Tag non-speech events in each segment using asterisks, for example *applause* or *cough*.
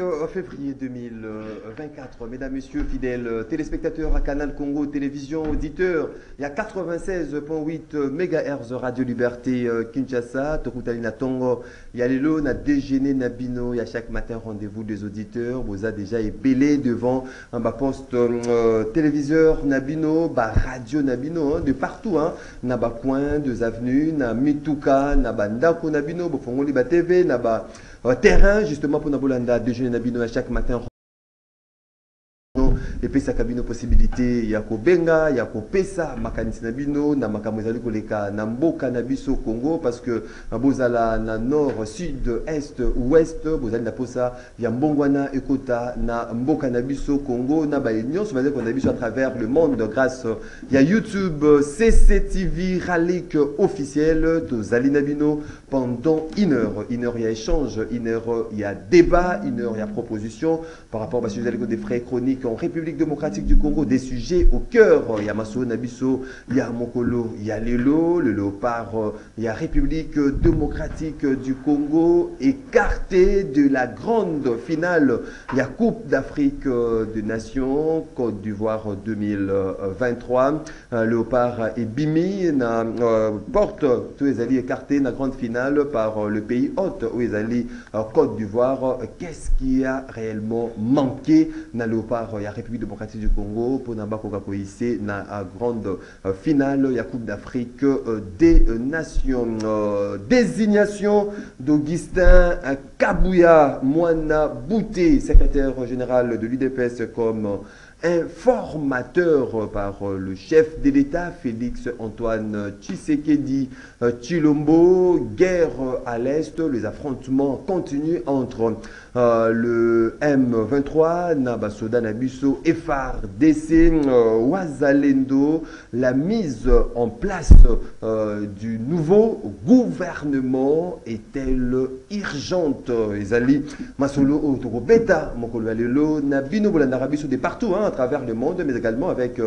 euh, février 2024, mesdames, messieurs, fidèles téléspectateurs à Canal Congo Télévision, auditeurs, il y a 96.8 MHz Radio Liberté euh, Kinshasa, Tokutali Tongo, il y a Lelo, na déjeuner Nabino, il y a chaque matin rendez-vous des auditeurs, vous avez déjà épelé devant un bas poste euh, téléviseur Nabino, radio Nabino, hein, de partout, hein, na deux avenues, na Mituka, na Bandako Nabino, Bofongoli TV, na bas terrain justement pour Nabolanda déjeuner Nabino à chaque matin epesaka bino possibilité ya kobenga ya kopesa makanisi na bino na makambo ezali koleka na mboka na biso congo parce que bozala na nord sud est ouest bozali na posa ya mbongo wana ekota na mboka na biso congo na baye nyonso bazali kolanda biso à travers le monde grâce ya youtube cctv ralik officiel tozali na bino pendant une heure. Une heure ya échange une heure ya débat une heure ya proposition. Par rapport à ezali ko des frais chroniques en république démocratique du Congo des sujets au cœur. Il y a Masso Nabiso, il y a Mokolo, il y a le léopard, il y a République démocratique du Congo, écarté de la grande finale. Il y a Coupe d'Afrique des Nations, Côte d'Ivoire 2023. Léopard et Bimi, na, porte tous les alliés écartés la grande finale par le pays hôte où ils allaient Côte d'Ivoire. Qu'est-ce qui a réellement manqué? Dans Léopard Il y a République démocratique du Congo pour Nambako ici na grande finale la Coupe d'Afrique des Nations. Désignation d'Augustin Kabouya Moana Bouté, secrétaire général de l'UDPS comme informateur par le chef de l'État, Félix Antoine Tshisekedi Chilombo. Guerre à l'Est, les affrontements continuent entre euh, le M23, Nabasoda Nabuso, FRDC, euh, Wazalendo, la mise en place euh, du nouveau gouvernement est-elle urgente? Ezali Masolo Otokobeta, Mokolo Nabino Bolandarabiso de partout, hein, à travers le monde, mais également avec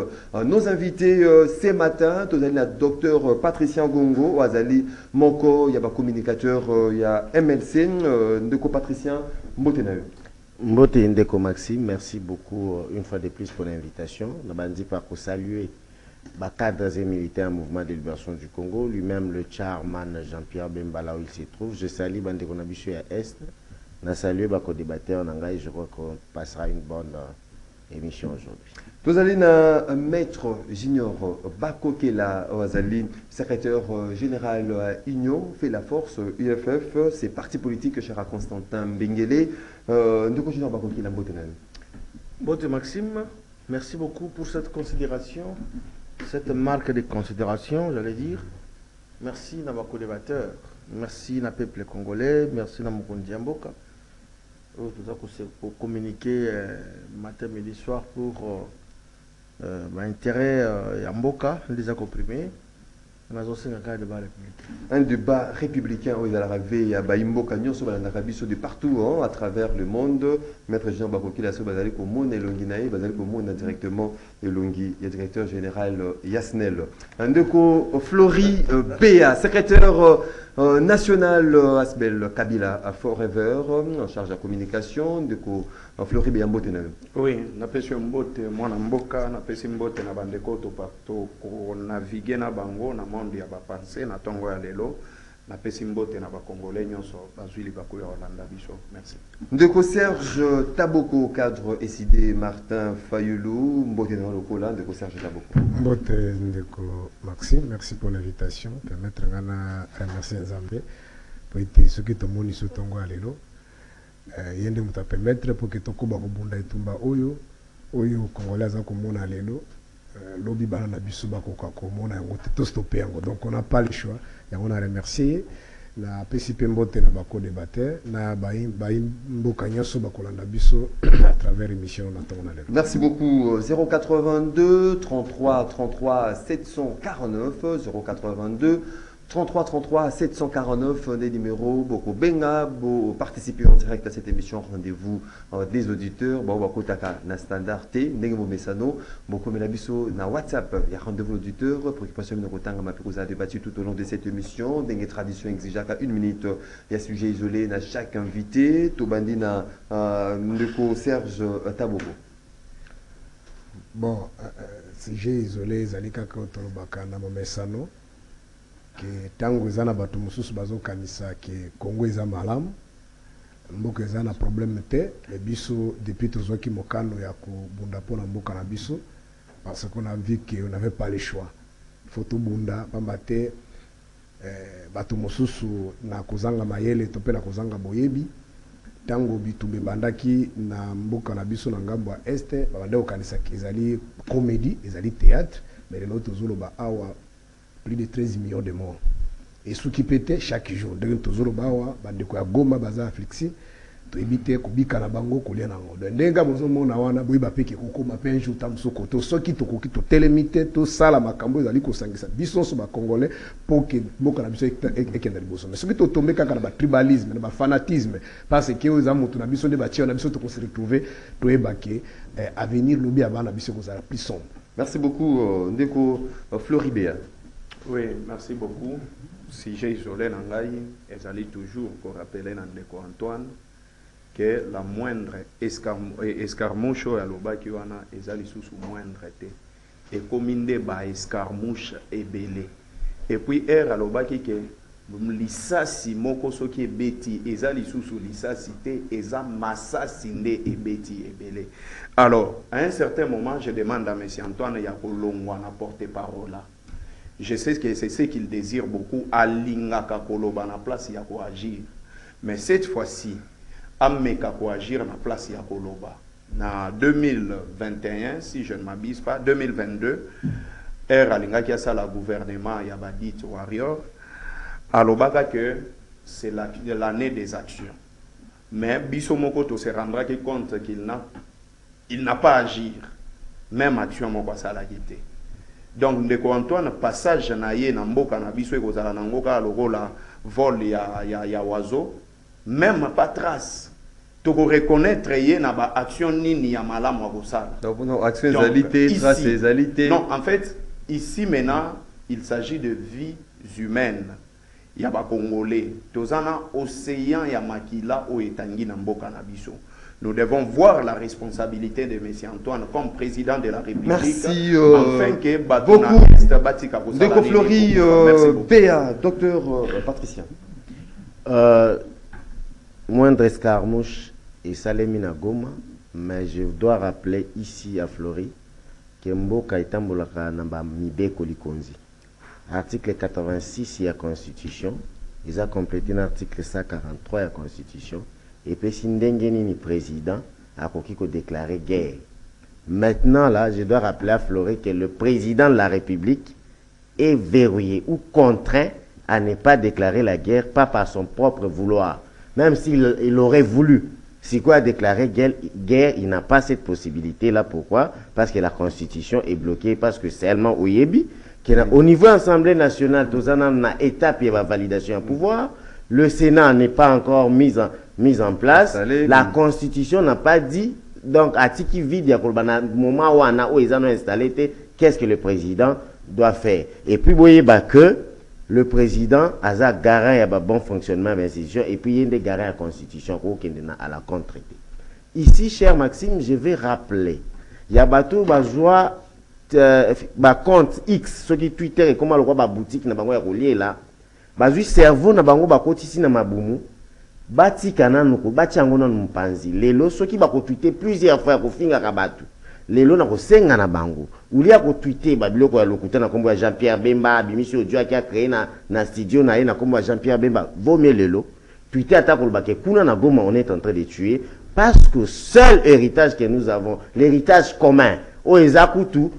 nos invités ce matin. Tozali la docteur Patricia Gongo, Wazali Moko, il y a un communicateur, il y a MLC, Ndeko Patricien. Mbote na yo. Mbote Ndeko Maxime, merci beaucoup une fois de plus pour l'invitation. Nabandi par saluer les cadres et militaires mouvement de libération du Congo, lui-même le chairman Jean-Pierre Bembala où il se trouve. Je salue Bandeko Nabicho à Est. Je salue les débatteurs Nangai. Je crois qu'on passera une bonne émission aujourd'hui. Allez na maître junior Bakokela secrétaire général Union, fait la force UFF, c'est parti politique cher à Constantin Bengele. Nous junior Bakokela Mbotenel. Bote Maxime, merci beaucoup pour cette considération, cette marque de considération, j'allais dire. Merci nos débatteurs, merci à peuple congolais, merci à mon Mboka. Pour communiquer matin, midi, soir pour euh, euh, ya mboka les comprimé nazosenga débat républicain un débat républicain oyo ezalaka ve ya de partout hein, à travers le monde. Maître jean bakokila directement elongi ya directeur général yasnel. Ndeko flori bea secrétaire euh, national asbel kabila forever en charge de la communication. Flori bea mbote oui napesi mbote mwana mboka napesi mbote na bandeko tokonavige na bango na monde ya bapense na ya lelo napesi mbote na bakongolais nyonso bazwi libaku ya kolanda biso merci. Ndeko serge taboko cadre eside martin fayulu mbote na lokola ndeko serge taboko. Mbote ndeko maxime merci pour l'invitation. Permettre nga na remercier nzambe po ete soki tomoni so ntongo ya lelo. Ye nde moto apermettre po ke tokoba kobunda etumba oyo oyo congolais aza komona lelo lobi bana na biso bakoka komona yango te tostope yango. Donc on n'a pas le choix. Yango na remercier napesi mpe mbote na baco-débateur na bamboka nyonso bakolanda biso *clears throat* à travers émission na ntongo na lelo merci beaucoup. 082 33 33 749 082 33 33 749 des numéros. Beaucoup benga pour participer en direct à cette émission. Rendez-vous euh, des auditeurs. Bon bakotaka na standard T ndenge bo mesano beaucoup la biso na WhatsApp. Il y a rendez-vous auditeur préoccupation de kotanga ma a débattu tout au long de cette émission. Ndenge tradition exigeaka une minute. Il y a sujet isolé na chaque invité. To bandi na euh, ndeko Serge Taboko bon euh, sujet isolé ezali kaka tolobaka na momesano ke ntango eza na bato mosusu bazokanisa ke congo eza malamu mboka eza na problème te me biso depuis tozwaki mokano ya kobunda mpona mboka na biso parce qu'on a vu que on n'avait pas le choix. Faut tobunda pamba te eh, bato mosusu na kozanga mayele to mpe na kozanga boyebi. Ntango bitumba ebandaki na mboka na biso na ngambo ya este babanda kokanisaki ezali comédie ezali théâtre mais lelo tozoloba awa plus de 13 millions de morts. Esuki mpe te chaque jour ndenge tozoloba awa bandeko ya goma baza aflixi toyebi te kobika na bango kolia nango donc ndenge bozomona wana boyeba mpe ke kokóma mpe jour ta mosuku to soki tokoki totelemi te tosala makambo ezali kosangisa biso nyonso bacongolais mpo ke mboka na biso ekenda liboso. Mais soki totombe kaka na batribalisme na bafanatisme parce ke oyo eza moto na biso nde batie na biso tokosi retrouve toyeba ke eh, avenir lobi ya bana biso ekozala plus sombre. Merci beaucoup euh, ndeko euh, floribea Oui, merci beaucoup. Si j'ai isolé Nangaï, ils allaient toujours pour rappeler Nandeko Antoine que la moindre escarmouche à l'Obakiwana, ils allaient sous moindre té. Et comme une ba escarmouche est belé. Et puis, er à l'Obaki que lisasi moko soki ebeti eza lisusu lisasi te eza masasi nde ebeti ebele alors à un certain moment je demande à monsieur antoine ya kolongwa na porte parole je sais que c'est ce qu'il désire beaucoup. Alingaka koloba na place ya koagir. Mais cette fois-ci ameka koagir na place ya koloba. Na 2021 si je ne m'abuse pas 2022 ere alingaki asala gouvernement ya badit warrior alobaka que c'est l'année des actions. Mais biso moko to se rendraki compte qu'il n'a il n'a pas agir. Même action moko asalaki te donc ndeko antoine passage na ye na mboka na biso ekozala nango kaka lokola vol ya, ya, ya oiseau. Même pas trace. Tokoreconnaître ye na baaction nini ya malamu akosala non, en fait ici maintenant il s'agit de vies humaines ya bakongolais toza na océan ya makila oyo etangi na mboka na biso nous devons voir la responsabilité de M. Antoine comme président de la République. Merci euh, afin que beaucoup. Déco Flori, euh, PA, docteur euh, Patricien. Euh, moindre escarmouche et Salemina Goma, mais je dois rappeler ici à Flori que Mboka etambolaka na ba mibeko likonzi. Article 86 de la Constitution, ils ont complété l'article 143 de la Constitution et puis si ndenge nini président akoki déclarer guerre. Maintenant là je dois rappeler à Floré que le président de la République est verrouillé ou contraint à ne pas déclarer la guerre pas par son propre vouloir. Même s'il il aurait voulu. Si quoi déclarer guerre, guerre il n'a pas cette possibilité là pourquoi? Parce que la constitution est bloquée parce que seulement au Yebi au niveau Assemblée nationale tozana na étape ya validation à pouvoir. Le Sénat n'est pas encore mis en mise en place. La Constitution n'a pas dit, donc, à Tiki vide, il moment où on ils ont installé, qu'est-ce que le président doit faire? Et puis, vous voyez bah, que le président a un garant à bon fonctionnement de l'institution, et puis il y a des garants à la Constitution à la contre Ici, cher Maxime, je vais rappeler, il y a bateau, bah, joie, bah, compte X, ce qui Twitter et comment le roi, bah, boutique, n'a pas là, bah, cerveau, n'a pas bah, ici, n'a pas batika nanu batia yango nanu mopanzi lelo soki bakotwite plusieurs fois ya kofingaka bato lelo na kosenga na bango. Ulia kotwite babiloko ya lokuta na nkombo ya jean pierre bemba abimisi odio aki acreye na, na studio na ye na nkombo ya jean pierre bemba vomie lelo twite ata kolobake kuna na goma on est en train de tuer parce que seul héritage que nous avons l'héritage commun oyo eza kutu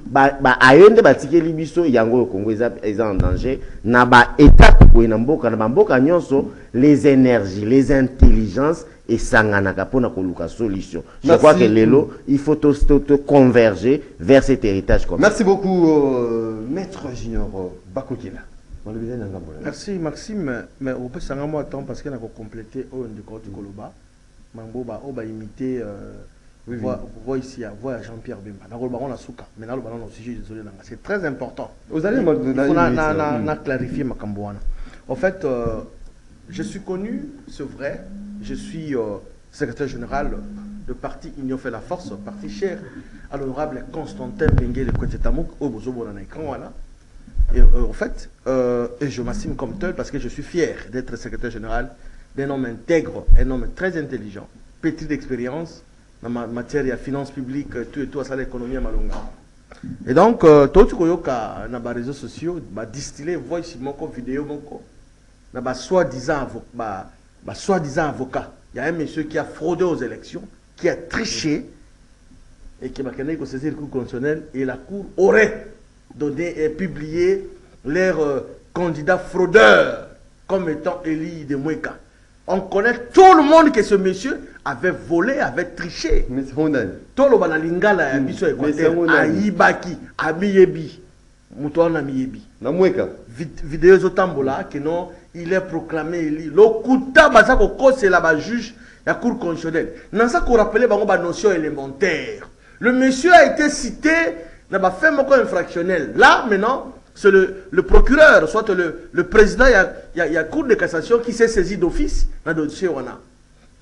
ayo nde batikeli biso yango oyo kongo eza, en danger na baétape boye na mboka na bamboka nyonso les énergies les intelligences esanganaka mpona koluka solution. Je crois que lelo il faut te, te, te converger vers cet héritage commun. Merci beaucoup euh, maître junior bakokila. Merci maxime. Mais opesanga mwa temps parce que na kocompléter oyo ndeko oti koloba mambo ba- oyo baimite Oui, oui. voice ya voix ya jean pierre bemba nakoloba ngo na suka mais naloba nano sujet désolé c'est très important. Il ma- faut na- na- na- na- na- na clarifier makambo wana. En fait euh, je suis connu c'est vrai je suis euh, secrétaire général de parti union fait la force parti cher à l'honorable constantin bengele kwetetamuk oyo bozomona na écran wana et, euh, en fait, euh, et je m'assume comme tel parce que je suis fier d'être secrétaire général d'un homme intègre, un homme très intelligent, petit d'expérience ma matière de finances publiques, tout et tout à ça l'économie à Malonga. Et donc, euh, tout ce que dans les réseaux sociaux, distiller voice moko vidéo moko, na ba soi-disant avo- ba- ba soi-disant avocat. Il y a un monsieur qui a fraudé aux élections, qui a triché et qui m'a qu'on saisir le Cour constitutionnelle et la Cour aurait donné et publié leurs euh, candidats fraudeurs comme étant Elie de Moueka. On connaît tout le monde que ce monsieur avait volé, avait triché. Mais c'est Hondan. toloba na lingala ya biso ya Mais équateur ayibaki amiyebi moto wana miyebi na mweka. Vid- video ezotambola ke non il est proclamé éli lokuta baza kokosela bajuge ya cour constitutionnelle. Naza korapele bango banotion élémentaire. Le monsieur a été cité na bafait moko infractionnel là maintenant c'est le, le procureur soit le, le président ya, ya, ya cour de cassation qui s'est saisi d'office na dossier wana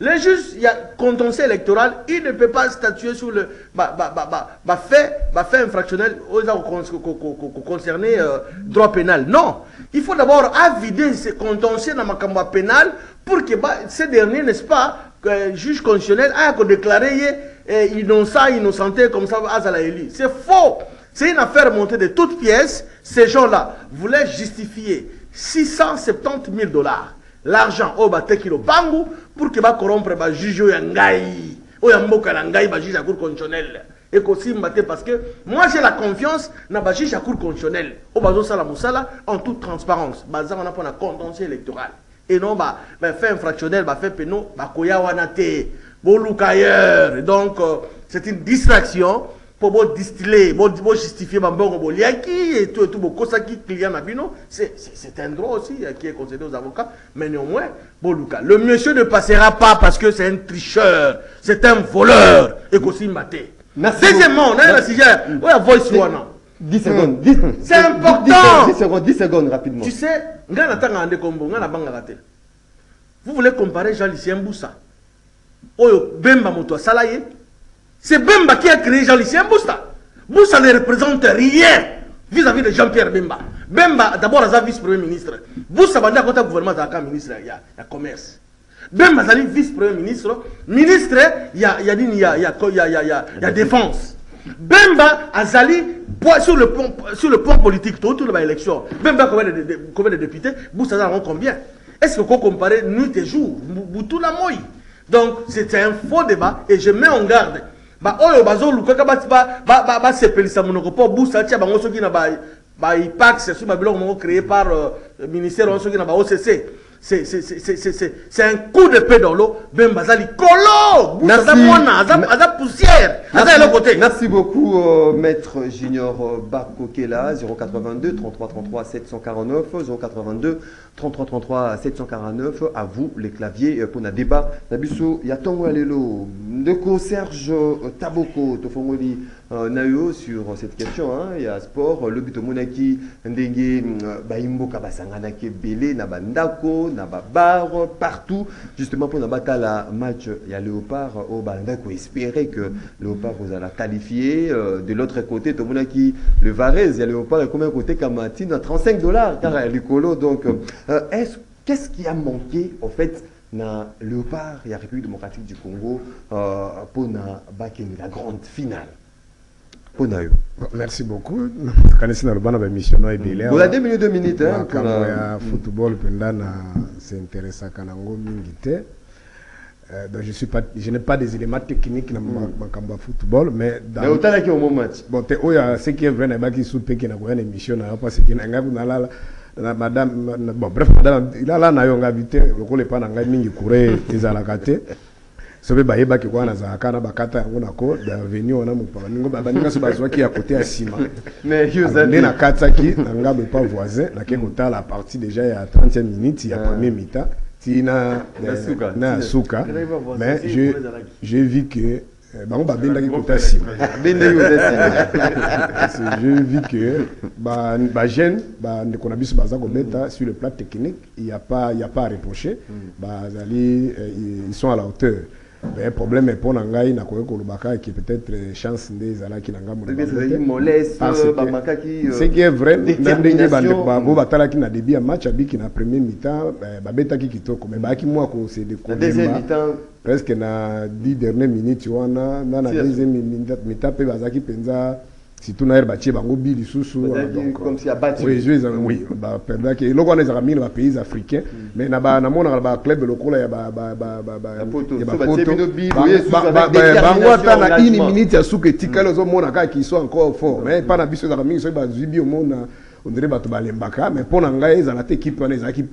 les juges, il y a contentieux électoral, il ne peut pas statuer sur le bah, bah, fait, infractionnel aux euh, droit pénal. Non, il faut d'abord avider ces contentieux dans ma cambo pénal pour que bah, ces derniers, n'est-ce pas, que juge constitutionnel a déclaré eh, innocent, innocenté comme ça, Azala élu. C'est faux. C'est une affaire montée de toutes pièces. Ces gens-là voulaient justifier 670 000 dollars. L'argent oyo bateki lopangu pour que bacorrompre bajuge oyo ya ngai. Oyo ya mboka na ngai bajuge cour parce que moi j'ai la confiance na bajuge ya cour constitutionnelle. Oyo bazosala mosala en toute transparence. Baza wana mpona contentieux électoral. Et non bafe infractionnel bafe peno bakoya wana te. Boluka ailleurs donc euh, c'est une distraction po bodistiller bojustifier bambongo boliaki et tout et tout bokosaki client na bino c'est un droit aussi euh, qui est concédé aux avocats. Mais néanmoins boluka le monsieur ne passera pas parce que c'est un tricheur c'est un voleur ekosimba te Merci deuxièmement na ye na Merci. sujet. Oyo ya voice wana 10 secondes. 10 C'est important. 10 secondes 10 secondes rapidement. Tu sais ngai natangaka nde kombo ngai nabangaka te vous voulez comparer jean lucien mbusa oyo bemba moto asala ye c'est bemba qui a créé jean lucien mbusa mbusa ne représente rien vis-à-vis de jean pierre bemba bemba d'abord aza vice premier ministre mbusa bandi akota gouvernement azalaka ministre ya, ya commerce bemba azali vice premier ministre ministre ya, ya nini ya, ya, ya, ya, ya, ya défense bemba azali sur le pont sur le point politique tout tout ba élection bemba combien de, de, combien de députés boussa azala combien est-ce qu'on compare nuit et jour butu na moi donc c'est un faux débat et je mets en garde baoyo bazoluka kaka basepelisa monoko mpo busa tia bango soki na baipax soki babiloko moko créé par euh, ministère wana soki na baocc c'est un coup de paix dans l'eau bemba aza likolo busa aza Merci. mwana aza poussière aza eloko te merci beaucoup, euh, maître Junior euh, Bakokela, 082 33 33 749, 082 33 33 749. À vous, les claviers, euh, pour un débat. Nabiso, Yatongo Alelo, Ndeko Serge Taboko, Tofongoli Nayo sur cette question. Il y a sport, le but Monaki, Ndenge, euh, Baimbo Kabasanganake Belé, Nabandako, Nababar, partout. Justement, pour Nabata la match, il y a Léopard au Bandako. Espérer que Léopard vous allez qualifier. Euh, de l'autre côté, Tomonaki, le Varese, il y a Léopard combien côté Kamatine 35 dollars, car il y a Lucolo. Donc, euh, est-ce, qu'est-ce qui a manqué, en fait, na Léopard et la République démocratique du Congo euh, pour la grande finale? Yo. Merci beaucoup na deux minutes, deux minutes. Hein, makambo ya football mpenza na s'intéresaka nango mingi te Euh, donc je suis pas je n'ai pas des éléments techniques ma- makambo ya football mais dans- Mais autant qu'il y a au moment bon te ce qui est vrai mpe ke na koya na émission na parce que na nalala na madame bon bref madame na yo te lokola epa na ngai mingi kure ezalaka te so mpe bayebaki kwa nazalaka na bakata yango nako daveni wana mopaka ningo baninga so bazwaki ya kote ya nsima nde nakataki na ngambo epa voisin nake kotala a partir déjà ya 30e minute ya Ah. premier mi-temps. Tina Na eh, suka. na ya mais j'ai vu que eh, bango babendaki kota nsima ozali Parce que na biso baza kobeta sur le plan technique, il y a pas il y a pas à reprocher. Zali euh, ils sont à la hauteur. mais problème mpo na ngai nakoki koloba kaki peut-être chance nde ezalaki na ngambo ce qui est vrai na ndenge bango batalaki na début ya match abiki na premier mitan babetaki kitoko mais bayaki mwa kosede kolemba presque na 10 dernière minute wana na na deuxième mitan mpe bazalaki mpenza surtout na yɛrɛ batie bango bi lisusu réseau ezali baperdaki eloko wana ezalaka mingi na bapays africain mais namonaka na baclub lokola ya bapoto ata na une minute ya suka etikali ozomona kaka kiso encore fort mais mpa na biso ezalaka mingi soki bazwi biomona ondire bato balembaka mais mpo na ngai ezala te ekipe wana ezalaki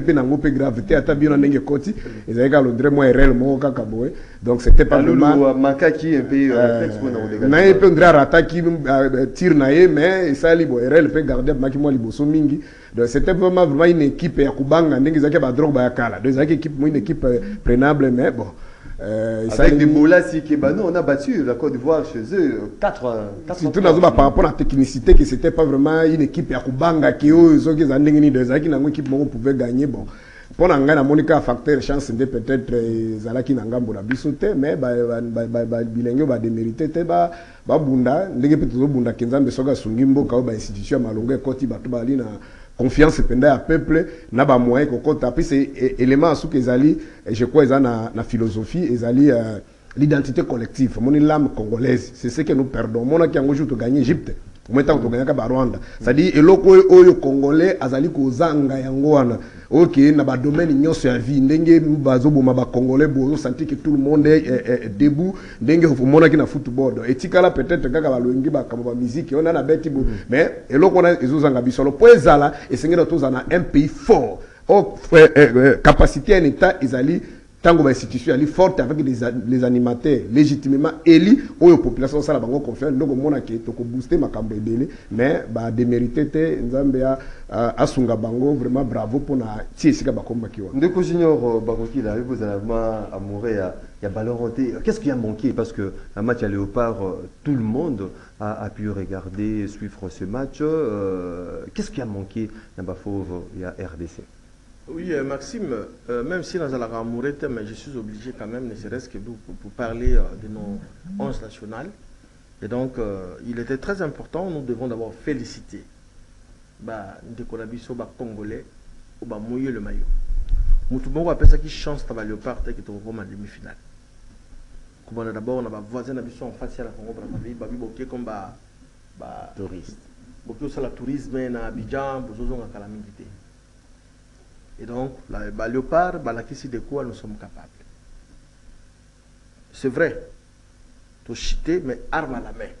mpe nango mpe grave te ata bino na ndenge ekoti ezalaki kaka londire mwa erel moko kaka boye. Donc c'était pas euh, kodeka na ye mpe ondire arataki tire na ye mais esali bo erel mpe gardien amaki mwa liboso mingi. Donc c'était vraiment vraiment une équipe ya kubanga ndenge ezalaki ya badrogba ya kala. Donc ezalaki équipe mo une équipe euh, prenable mais bon euh, avec des bolassi kebano on a battu la Côte d'Ivoire chez eux 4 surtout nazoba par rapport na technicité que c'était pas vraiment une équipe ndenge nini ezalaki nango équipe moko pouvait gagner bon. Mpo na ngai namoni kaka facteur chance nde peut-être ezalaki na ngambo na biso te mais ba- ba- ba- ba- ba- bilenge oyo badémérité te ba- babunda ndenge mpe tozobundaka nzambe soki asungi mboka oyo bainstitution ya malongo ekoti bato bali na confiance mpenza ya peuple na bamoyen kokota. Puis c'est élément suki ezali eh, je crois eza na, na philosophie ezali euh, l'identité collective. Omoni l'âme congolaise c'est ce que nous perdons. Omonaki yango jour toganye égypte omoi ntango toganyaka barwanda c'est-à-dire eloko oyo congolais azali kozanga yango wana. Oke na badomaine nyonso ya vie. Ndenge bazoboma bacongolais bo ozosentir que tout le monde est, est debout. Ndenge omonaki na football. Etikala peut-être kaka balongi bakambo bamiziki oyo nana beti bo mais eloko wana ezozanga biso. Alo mpo ezala esengeli tozala na un pays fort. O eh, eh, eh, capacité ya un état ezali ntango bainstitution ali forte avec les, les animateurs légitimement eli oyo population bango confiance. Ndenge omonaki tokobooste makambo ebele. Mais badémérité te nzambe a- bango vraiment bravo mpona ti esika bakomaki wana ndeko junior bakoki là vous allez vraiment amoureux ya ya ballon rondé qu'est-ce qui a manqué? Parce que un match à Léopard euh, tout le monde a, a pu regarder suivre ce match euh, qu'est-ce qui a manqué na bafauve ya RDC Oui, euh, Maxime, euh, même si nous allons amoureux, mais je suis obligé quand même, ne serait-ce que pour, pour- parler euh, de nos 11 nationales. Et donc, euh, il était très important, nous devons d'abord féliciter bah, bah, Congolais, ou bah, mouiller le maillot. Moutoubongo appelle ça qui chance à Léopard, qui est en demi-finale. Comme on a d'abord, on a bah, voisin en face à la Congo Brazzaville, bah, Biboké comme bah, bah, touriste boki osala tourisme na abidjan bozozonga kala mingi te et donc la- baléopard balakisi de quoi nous sommes capables c'est vrai tochite mais arme à la main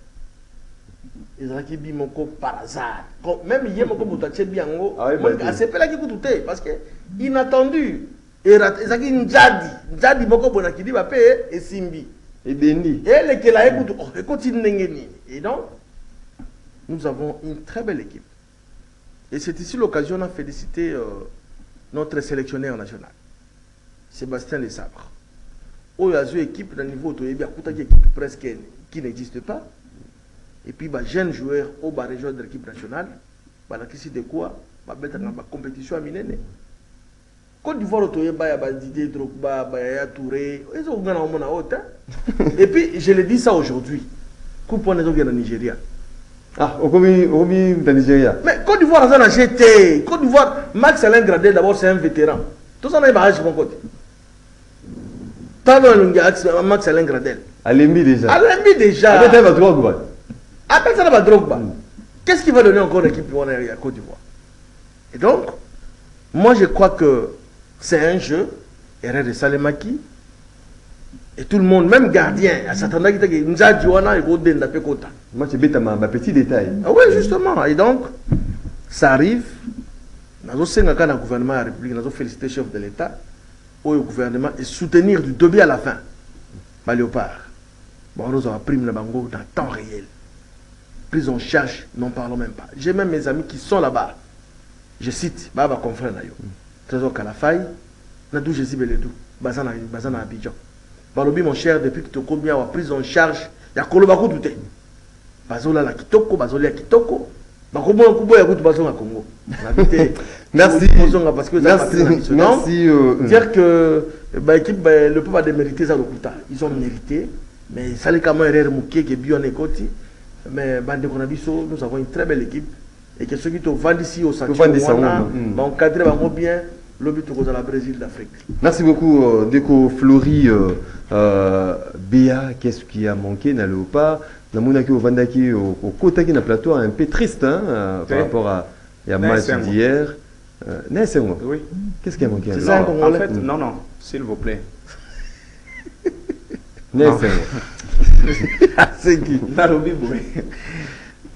ezalaki bi moko par hasard même ye moko moto atie bi yango Ah oui, moi, bah, asepelaki kutu te parce que inattendu Era- ezalaki njadi njadi moko boye na kidiba mpe esimbi ebendi elekela ye kutu oh, ekoti ndenge nini et donc nous avons une très belle équipe et c'est ici l'occasion de féliciter euh, notre sélectionneur national Sébastien Lesabre oyo azwi équipe na niveau akutaki équipe presque qui n'existe pas. Et puis bajeune joueur oyo barejoindre équipe nationale balakisi de quoi babetaka bacompétition ya minene. Côte d'ivoire oyo toyeba ya badidie drogba bayaya touré. Ezokonga na omona oyo te et puis je le dis ça aujourd'hui. Coupe wana ezokende na nigeria ah okomi okomi na Nigeria. Mais côte d'ivoire aza na gt côte d'ivoire max alain gradel d'abord c'est un vétéran. Tozana ye baage moko te tano elongi Ax- max alain gradel alembi déjà. Alembi déjà. Abeta ba drogue appelle ça la Drogba. Qu'est-ce qui va donner encore l'équipe à Côte d'Ivoire? Et donc, moi je crois que c'est un jeu, erreur de Salemaki, et tout le monde, même gardien, à s'attendait qu'il y ait Nzadji wana et Godenda pe kota. match ebetama ba petit détail Ah oui, justement. Et donc, ça arrive. Nous avons le gouvernement de la République, nous avons félicité le chef de l'État, au gouvernement, et soutenir du début à la fin. ba léopard bazozwa prime na bango dans temps réel prise en charge n'en parlons même pas j'ai même mes amis qui sont là-bas je cite baa baconfrère na yo trésor kalafai na du jésus beledu baza na baza na abidjan balobi mon cher depuis que tokomi awa prise en charge ya koloba kutu te. Bazolala kitoko bazolia kitoko. Bakomona kuboya kutu bazonga congo. Te *laughs* Merci. Parce que Merci, merci, euh, dire que bah, équipe bah, le peut pas démériter ça lokuta. Ils ont mérité mais salikama erreur mokie ke bio mais bandeko na biso nous avons une très belle équipe. Et que soki tovandisi Tovandisa osantiwana yango, mm. baencadre bango bien lobi tokozala brésil d'afrique Merci beaucoup, euh, Deco Flori euh, euh, Béa. Qu'est-ce qui a manqué dans le pas? Namunaki au Vandaki au au Kotaki na plateau un peu triste hein, euh, par rapport à il y a N'est match d'hier. Euh, N'est Senghor. Oui. Qu'est-ce qui a manqué C'est alors? Ça, Non, en fait, non, non, s'il vous plaît. Senghor. *laughs* c'est qui? Nalobi boye *laughs*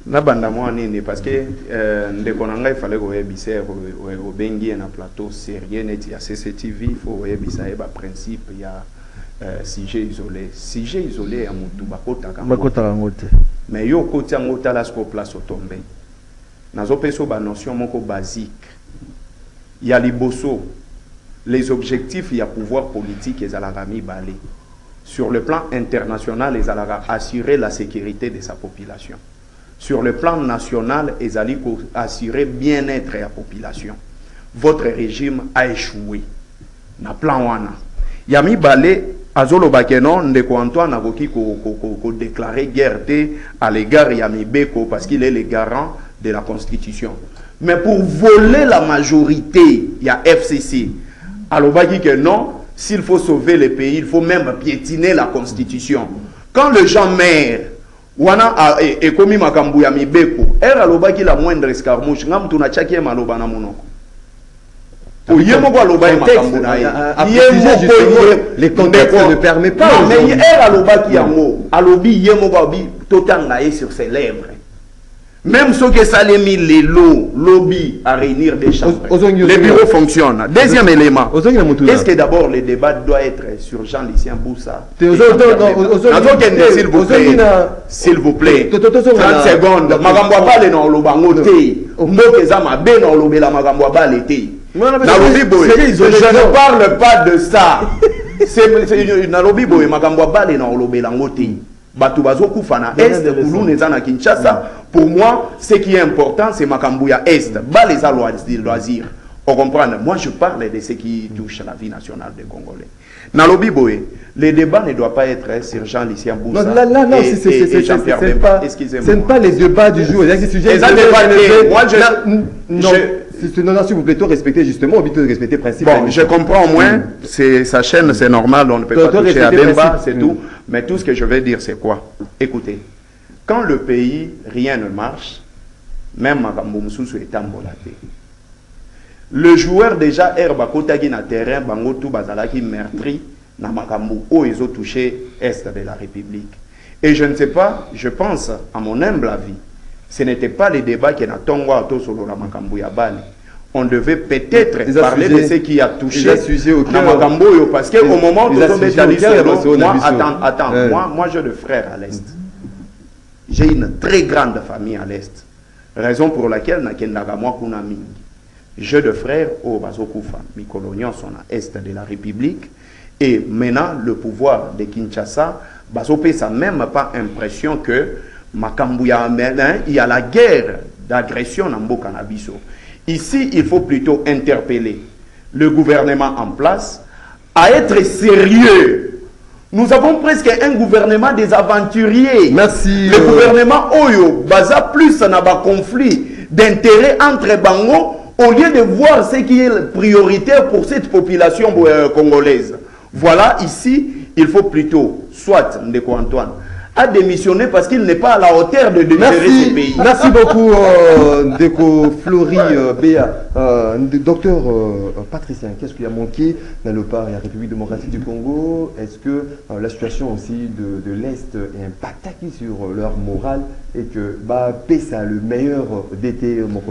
nabanda mwa nini? Parce que euh, ndeko na ngai fale koyebisa ye o- o- obengi ye na plateau sérieux neti ya cctv fo koyebisa ye baprincipe ya euh, sujet isolé. Sujet isolé ya motu bakotaka ngo. bakotaka yango te. Mais yo okoti yango otala siko place otombe. Nazopesa yo banotion moko basique. Ya liboso les objectifs ya pouvoir politique ezalaka mibale. Sur le plan international ezalaka assurer la sécurité de sa population sur le plan national ezali assurer bien-être ya population. Votre régime a échoué. Na plan wana. Ya mibale azolobake non ndeko antoine akoki kodéclare guerre te à l'égard ya mibeko parce qu'il est le garant de la constitution. Mais pour voler la majorité ya fcc alobaki que non s'il faut sauver le pays il faut même piétiner la constitution. Quand le meurent wana e, ekomi makambo ya mibeko. Ere alobaki la moindre escarmouche nga mutu natyaki ye maloba na monoko. Oye moko aloba ye makambo na ye. ye mokoere alobaki yango. Alobi ye moko alobi totanga ye sur ses lèvres. Même soki esalemi lelo lobi à réunir des chambres. Oz- ozongi- le ozongi- bureau fonctionne deuxième élément. est-ce que d'abord le débat doit être sur Jean Lucien Boussa non, s'il vous plaît. na- s'il vous plaît. To- to- tozonga 30 na- secondes. Ya bale na oloba yango te mboka eza mabe na olobela makambo ya bale te je non. ne parle pas de ça. C'est- bale na olobela yango te bato bazokufa na Donnez est des leçons. kuluna eza na kinshasa. Pour moi ce qui est important c'est makambo ya est. Bale eza loisir loisir on comprendre moi je parle de ce qui touche la vie nationale des congolais nalobi boye le débat ne doit pas être sur Jean Lucien Boussa Non, là, là, non, c'est- pas, ce n'est pas les débats du jour. Il y a des sujets. Moi, je- non, non, s'il vous plaît, toi, respectez justement, vite respecter principe. Bon, je comprends au moins, c'est sa chaîne, c'est normal, on ne peut pas toucher à respecter Bemba, c'est Mm. tout. Mais tout ce que je vais dire, c'est quoi? Écoutez, quand le pays, rien ne marche, même Makambo Moussoussou est embolaté. Le joueur déjà herba kotaki na terrain bango tout bazalaki meurtri na makambo o ils ont touché est de la République. Et je ne sais pas, je pense à mon humble avis, ce n'était pas les débats qui na tongo to solo la makambo ya bali. On devait peut-être parler de ce qui a touché na makambo oyo parce que au moment où les Totombe sujets au Tali cœur, Selo, parce qu'on a moi attends attends Ouais. moi moi j'ai des frères à l'est. J'ai une très grande famille à l'est. Raison pour laquelle nakendaka moi kuna mingi. J'ai de frères au Bazokufa, mikolo nyonso na est de la République et maintenant le pouvoir de Kinshasa bazopesa même pas impression que makambo ya hein, il y a la guerre d'agression na mboka na biso. Ici, il faut plutôt interpeller le gouvernement en place à être sérieux. Nous avons presque un gouvernement des aventuriers. Merci, Le euh, gouvernement Oyo basa plus na ba conflit d'intérêt entre bango au lieu de voir ce qui est prioritaire pour cette population euh, congolaise. Voilà ici, il faut plutôt soit Ndeko Antoine a démissionné parce qu'il n'est pas à la hauteur de, de gérer ce Merci, pays. merci beaucoup, euh, *laughs* Deco Flori euh, Béa. Euh, docteur euh, Patricien, qu'est-ce qu'il y a manqué dans le part la République démocratique du Congo? Est-ce que euh, la situation aussi de, de l'Est est impactée sur leur morale et que bah, PESA, le meilleur d'été, mon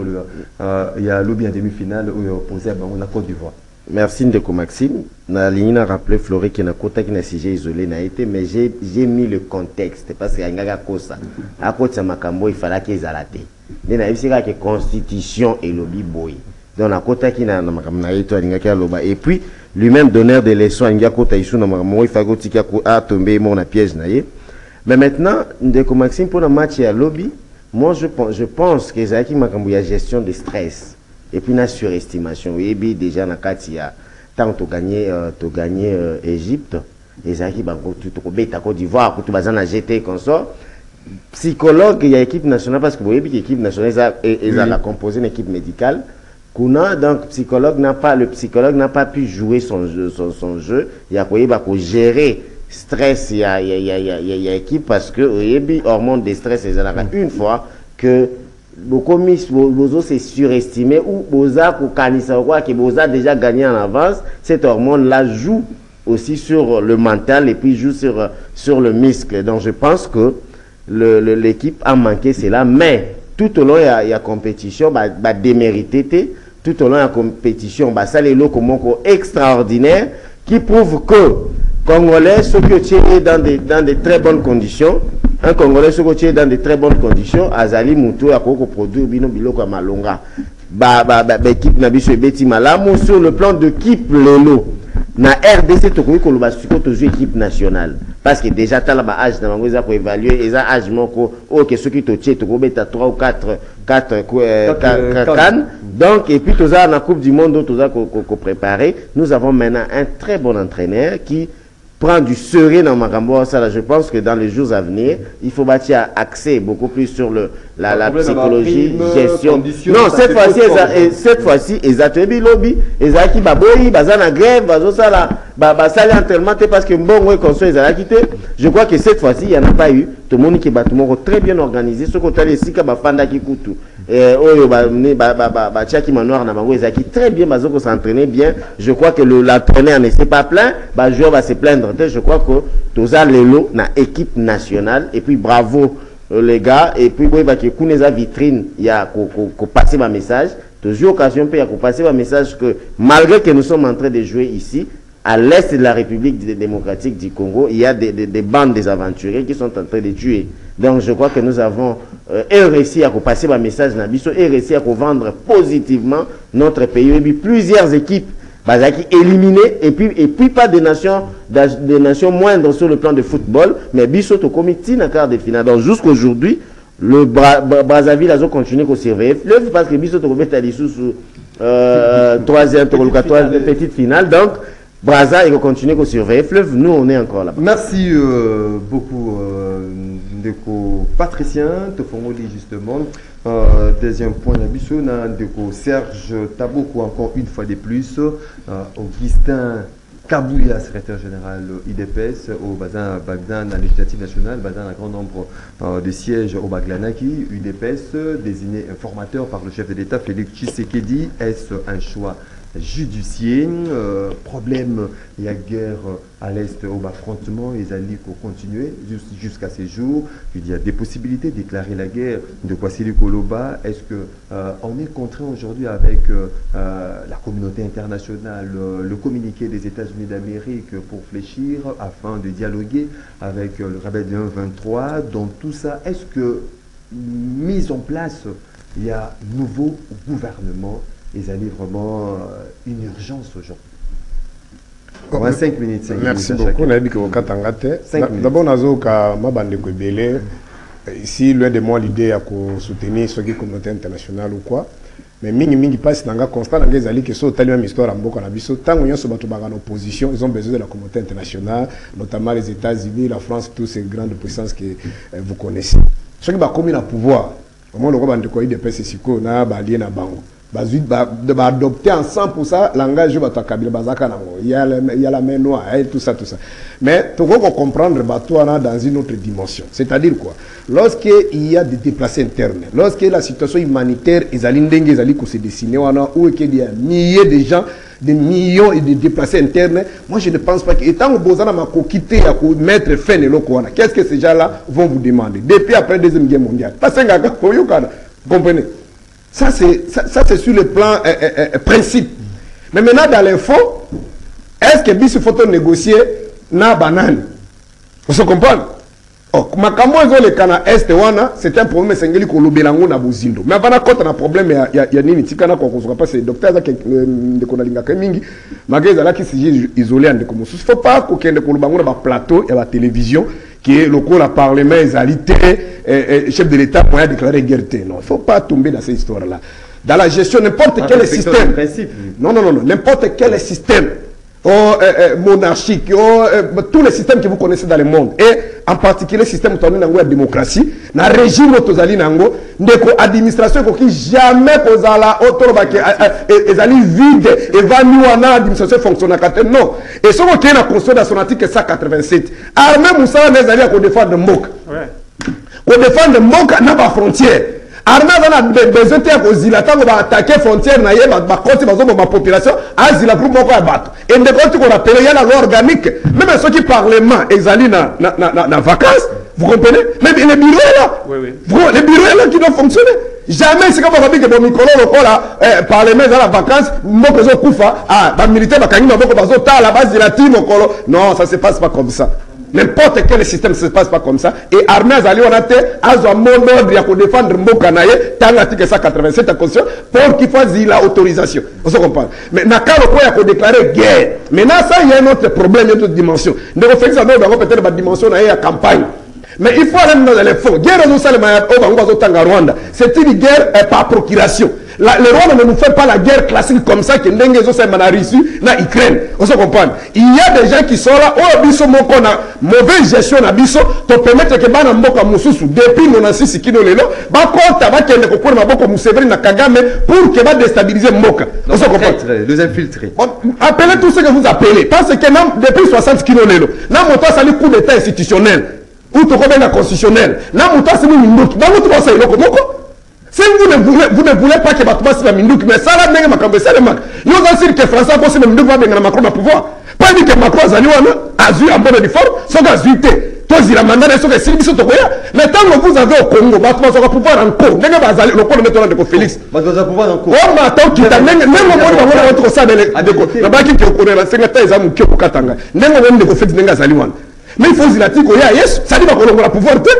il y a lobby en demi-finale opposé à la Côte d'Ivoire? Merci Ndeko Maxime. Na ligne a rappelé Floré qui n'a kota qui n'a sujet isolé n'a été, mais j'ai mis le contexte parce qu'il y a un kosa. À côté de Makambo, il fallait qu'ils arrêtent. Mais na ibisi que constitution et lobby boy. Donc na kota qui n'a na Makambo na été alinga qui loba et puis lui-même donneur de leçons alinga kota isu na Makambo il fallait que ko a tombé mon na piège na ye. Mais maintenant Ndeko Maxime pour le match à lobby, moi je pense je pense que Zaki Makambo il y a gestion de stress et puis na surestimation oyebi déjà na kati ya ntango toganye euh, toganye euh, égypte ezalaki bango tu tokobeta côte d'ivoire kutu baza na gt consort psychologue ya équipe nationale parce que boyebi ke équipe nationale eza e- ezala composé na équipe médicale. Kuna donc psychologue n'a pas le psychologue n'a pas pu jouer son jeu son, son jeu. Ya koyeba kogérer stress ya ya ya ya ya, équipe parce que oyebi hormone de stress ezalaka une fois que bokomi bozo se surestimé ou boza kokanisa quoi que boza déjà gagné en avance cette hormone là joue aussi sur le mental et puis joue sur sur le muscle. Donc je pense que l'équipe a manqué cela. Mais tout au long il y a, compétition bah, bah démérité te, tout au long il y a compétition ça les locaux moko extraordinaire qui prouve que Congolais, tu es dans des, dans de très bonnes conditions, un Congolais, tu es dans de très bonnes conditions, Azali Moutou, à Koko produit, Bino Biloko à Malonga. Ba, ba, ba, ba, équipe na biso ebeti malamu sur le plan de équipe lelo. Na RDC tokoki koloba sikoyo tozwi équipe nationale. Parce que déjà tala ba âge na bango eza koévalue eza âge moko. Oyo ke soki totie tokobeta 3 ou 4 4 Quatre, euh, can donc et puis toza na coupe du monde oyo toza ko- ko- kopréparer nous avons maintenant un très bon entraîneur qui prend du sérieux dans Makambo ça je pense que dans les jours à venir il faut bâtir accès beaucoup plus sur le la, psychologie prime, gestion. non ça cette fois-ci trop eza- fort. et cette fois-ci ezatoyebi lobi ezalaki baboyi baza na grève bazosala ba- basali entraînement te parce que mbongo ekonso ezalaki te je crois que cette fois-ci il y en a pas eu tomoni ke bato moko très bien organisé soki otali esika bafandaki kutu. Eh, oyo batiaki ba, ba, ba, batiaki manoir na bango très bien bazo s'entraîner bien. Je crois que le- l'entraîneur ne s'est pas plaint bajoueur va se plaindre. Je crois que toza lelo na équipe nationale. Et puis bravo euh, les gars. Et puis boyebaki kuna eza vitrine ya kopasser ba message. Tozwi occasion mpe ya kopasser ba message que malgré que nous sommes en train de jouer ici à l'est de la République dé- démocratique du Congo, il y a des, des- des bandes des aventuriers qui sont en train de tuer. Donc je crois que nous avons euh, réussi à passer un message Nabiso et réussi à vendre positivement notre pays. Et puis plusieurs équipes bazaki éliminées et puis, et puis pas des nations, des nations moindres sur le plan de football, mais biso to comité na quart de finale. Donc jusqu'aujourd'hui, le Bra Bra- Brazzaville a continué à surveiller fleuve parce que biso to comité à sous euh, troisième, troisième, petite finale. Donc, Brazza, il va continuer à surveiller fleuve. Nous, on est encore là. Merci euh, beaucoup, euh, Patricien, Tofongoli justement. Euh, deuxième point, na Ndeko Serge Taboko, encore une fois de plus. Augustin Kabouya, secrétaire général IDPS, au Bazin Bagdan, à législative nationale, Bazin, un grand nombre de sièges au Baglanaki, UDPS, désigné formateur par le chef de l'État, Félix Tshisekedi. Est-ce un choix judiciaire euh, problème il y a guerre à l'est au affrontement les alliés pour continuer jus- jusqu'à ces jours. Il y a des possibilités de déclarer la guerre de Kwasili Koloba. Est-ce que euh, est contraint aujourd'hui avec euh, la communauté internationale le communiqué des États-Unis d'Amérique pour fléchir afin de dialoguer avec le rebelle de 123 dans tout ça est-ce que mise en place il y a nouveau gouvernement ils allaient vraiment euh, une urgence aujourd'hui. Oh, 25 minutes, 5 merci minutes beaucoup nayebi ke kokatanga te d'abord nazoyoka mabandeko ebele ici loin de moi l'idée ya kosoutenir soki communauté internationale ou quoi. Mais mingimingi mpasi na nga constat na nga ezali ke so otali même histoire ya mboka na biso ntango nyonso bato baka na opposition ils ont besoin de la communauté internationale notamment les états-unis la france tous ces grandes puissances que euh, vous connaissez. Soki bakomi na pouvoir omoi loko bandeko idps sikoyo na balie na bango bazwi ba- de- baadopte en 100% langage bato ya kabila bazalaka nango Il y a la- la main noire et tout ça tout ça. Mais tokoki comprendre bato wana dans une autre dimension. C'est-à-dire quoi? Lorsque il y a des déplacés internes lorsque la situation humanitaire ezali ndenge ezali kose dessiner wana ou ekedi ya milliers de gens des millions et de déplacés internes moi je ne pense pas que etango boza na makoki te ya komettre fin na eloko wana qu'est ce que ces gens là vont vous demander? Depuis après deuxième guerre mondiale. Basengaka koyokana comprenez? Ça, c'est sur le plan euh, euh, euh, principe. mais maintenant dans les fonds est ce que biso faut négocier? Na banani oso comprendre Oh, makambo ezoleka na este wana c'est un problème esengeli kolobela yango na bozindo. Mais avana kota na problème ya, ya, ya nini? Tikana kwa docteur azaki euh, ndeko nalingaka mingi mage ezalaki sujet isolé ya ndeko mosusu faut pas kokende koloba yango na baplateau ya batélévision ke lokola parlement ezali te eh, eh, chef de l'état moyen déclaré guerre te. Non il faut pas tomber dans cette histoire là dans la gestion n'importe En quel système. principe. non non non n'importe quel système oh, euh, euh, monarchique, oh, euh, tous les systèmes que vous connaissez dans le monde, et en particulier le système de la démocratie, na régime tozali nango, ndeko administration qui jamais kozala otoroba ke ezali vide. Et va nous wana administration fonctionne non. Et ce qui est na constitution dans son article 187, armée moussa nezali à défendre mboka. kodefendre mboka na bafrontière armée aza na be- besoin te ya kozila ntango baattake frontière na ye ba- bakoti bazoboma population azila groupe moko ya bato endeko ti korapele ya na loi organique. Même soki parlement ezali na, na, na, na, na vacances. Vous comprenez? Mais le bureau est là. Oui, oui. Vous- le bureau est là qui doit fonctionner. Jamais esika bababi ke bomikolo lokola parlement eza na vacances mboka ezokufa ah, bamilitaire bakangi maboko bazotala bazila ti mokolo non ça se passe pas comme ça n'importe quel système se passe pas comme ça et armée azali wana te azwa mot d'ordre ya kodéfendre mboka na ye ntango article 187 ya constitution pour qu'il faut azila autorisation ozo comprendre mais na cas lokola ya kodéclarer guerre maintenant ça y a un autre problème une autre dimension ndeko félix ando bango peut-être badimension na ye ya campagne mais il faut aller dans les fonds. Guerre ezosalema oyo bango Rwanda. C'est une guerre euh, par procuration. La, le Rwanda ne nous fait pas la guerre classique comme ça ezosalema na Russie na Ukraine. On se comprend. Il y a des gens qui sont là oyo biso moko na mauvaise gestion na biso to permettre que bana mboka mosusu depuis 96 kino lelo bakota bakende kokona maboko Museveni na Kagame pour que ba déstabiliser mboka. On se comprend. Les infiltrés. Bon, appelez tout ce que vous appelez. Parce que nam- depuis 60 kilos lelo, na moto asali coup d'état institutionnel, ou tokobenga constitutionnel, na moto asali minduki, bango to basa eloko moko? Si vous ne voulez, vous ne voulez pas que bato basima minduki, mais ça là ndenge makambo. Esalemaka. Yo oza siri que François akosima minduki babengana Macron na pouvoir. Pas dit que Macron azali wana, azwi en bonne forme, soki azwi te. tozila mandat na ye soki esili biso tokoya. Mais ntango vous avez au congo bato bazoka pouvoir encore ndenge bazali lokola nde tona ndeko félix. Bato baza pouvoir encore omata okita ndenge ndenge omoni bango na bato kosalele ndeko nabaki ke okolela senga ta eza moke okokata ngai ndenge omoni ndeko feti ndenge azali wana. Mais il faut ti koya yesu sali bakolongola pouvoir te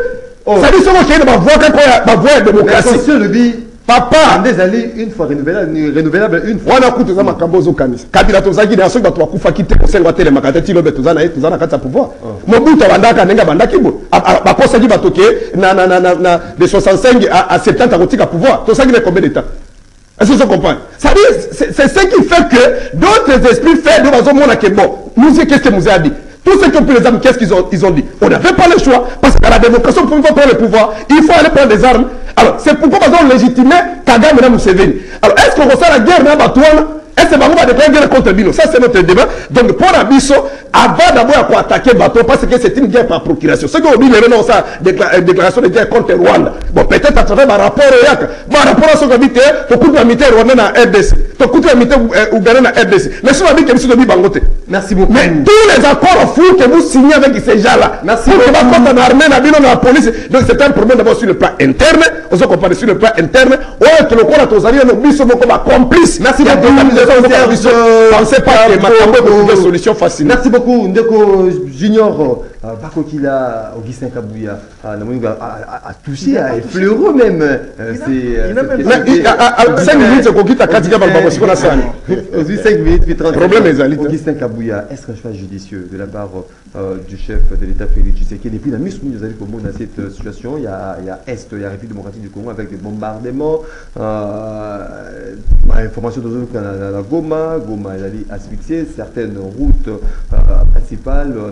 sali soki okende bavoi kaka oya bavoi ya la démocratie. papa. Nde ezali une fois renouvelable une fois. Wana kutu eza makambo ozokanisa kabila tozalaki na soki bato bakufaki te kosenga batelemaka te ti lobe toza na ye toza na kati ya pouvoir. Mobutu abandaka ndenge abandaki bo A- a- bakosaki bato ke na, na, na, na, na de 65 à, à 70 akotika pouvoir. Tosaki na combien de temps? Est-ce que ça comprend ça dit c'est ce qui fait que d'autres esprits de bazomona que bon. Mouzé qu'est-ce que Mouzé a dit? Tous ceux qui ont pris les armes, qu'est-ce qu'ils ont, ils ont dit? On n'avait pas le choix, parce qu'à la démocratie, on ne peut pas prendre le pouvoir. Il faut aller prendre des armes. Alors, c'est pourquoi ils ont légitimé Kagame et Museveni. Alors, est-ce qu'on ressent la guerre dans Batouana Est-ce que Bango guerre contre Bino? Ça, c'est notre débat. Donc, pour Abisso, avant d'abord à attaquer Bateau, parce que c'est une guerre par procuration. Qui ont dit, les non, ça, décla- euh, déclaration de guerre contre Rwanda. Bon, peut-être à travers un rapport au YAK. Bon, rapport à ce qu'on dit, faut que tu militaire rwandais dans RDC. Faut que tu militaire ougandais dans RDC. Mais on a dit que c'est Bangote. merci beaucoup Mais tous les accords fous que vous signez avec ces gens-là, Merci pour que va contre l'armée, la bino, la police, donc c'est un problème d'abord sur le plan interne, on se compare sur le plan interne, que corps à Tozali, nos biso, comme complice. Merci beaucoup, des Serge organisations, pensez pas que Makambo est une solution facile. merci beaucoup ndeko junior euh, bakokila augustin kabuya namoni ba- a, a, a touché a effleuré même euh, euh, cinq minutes, c'est qu'on quitte à quatre, il y a pas le babo, c'est qu'on a ça. Aujourd'hui, 5 minutes, puis 30 Problème, secondes. les alliés. Augustin Kabouya, est-ce qu'un choix judicieux de la part euh, du chef de l'État Félix Tshisekedi? Et puis, la mise nous allons comment dans cette euh, situation Il y a, il y a Est, il y a République démocratique du Congo avec des bombardements. Euh, ma information de zone la, la Goma, Goma est allée asphyxier certaines routes euh, principales, euh,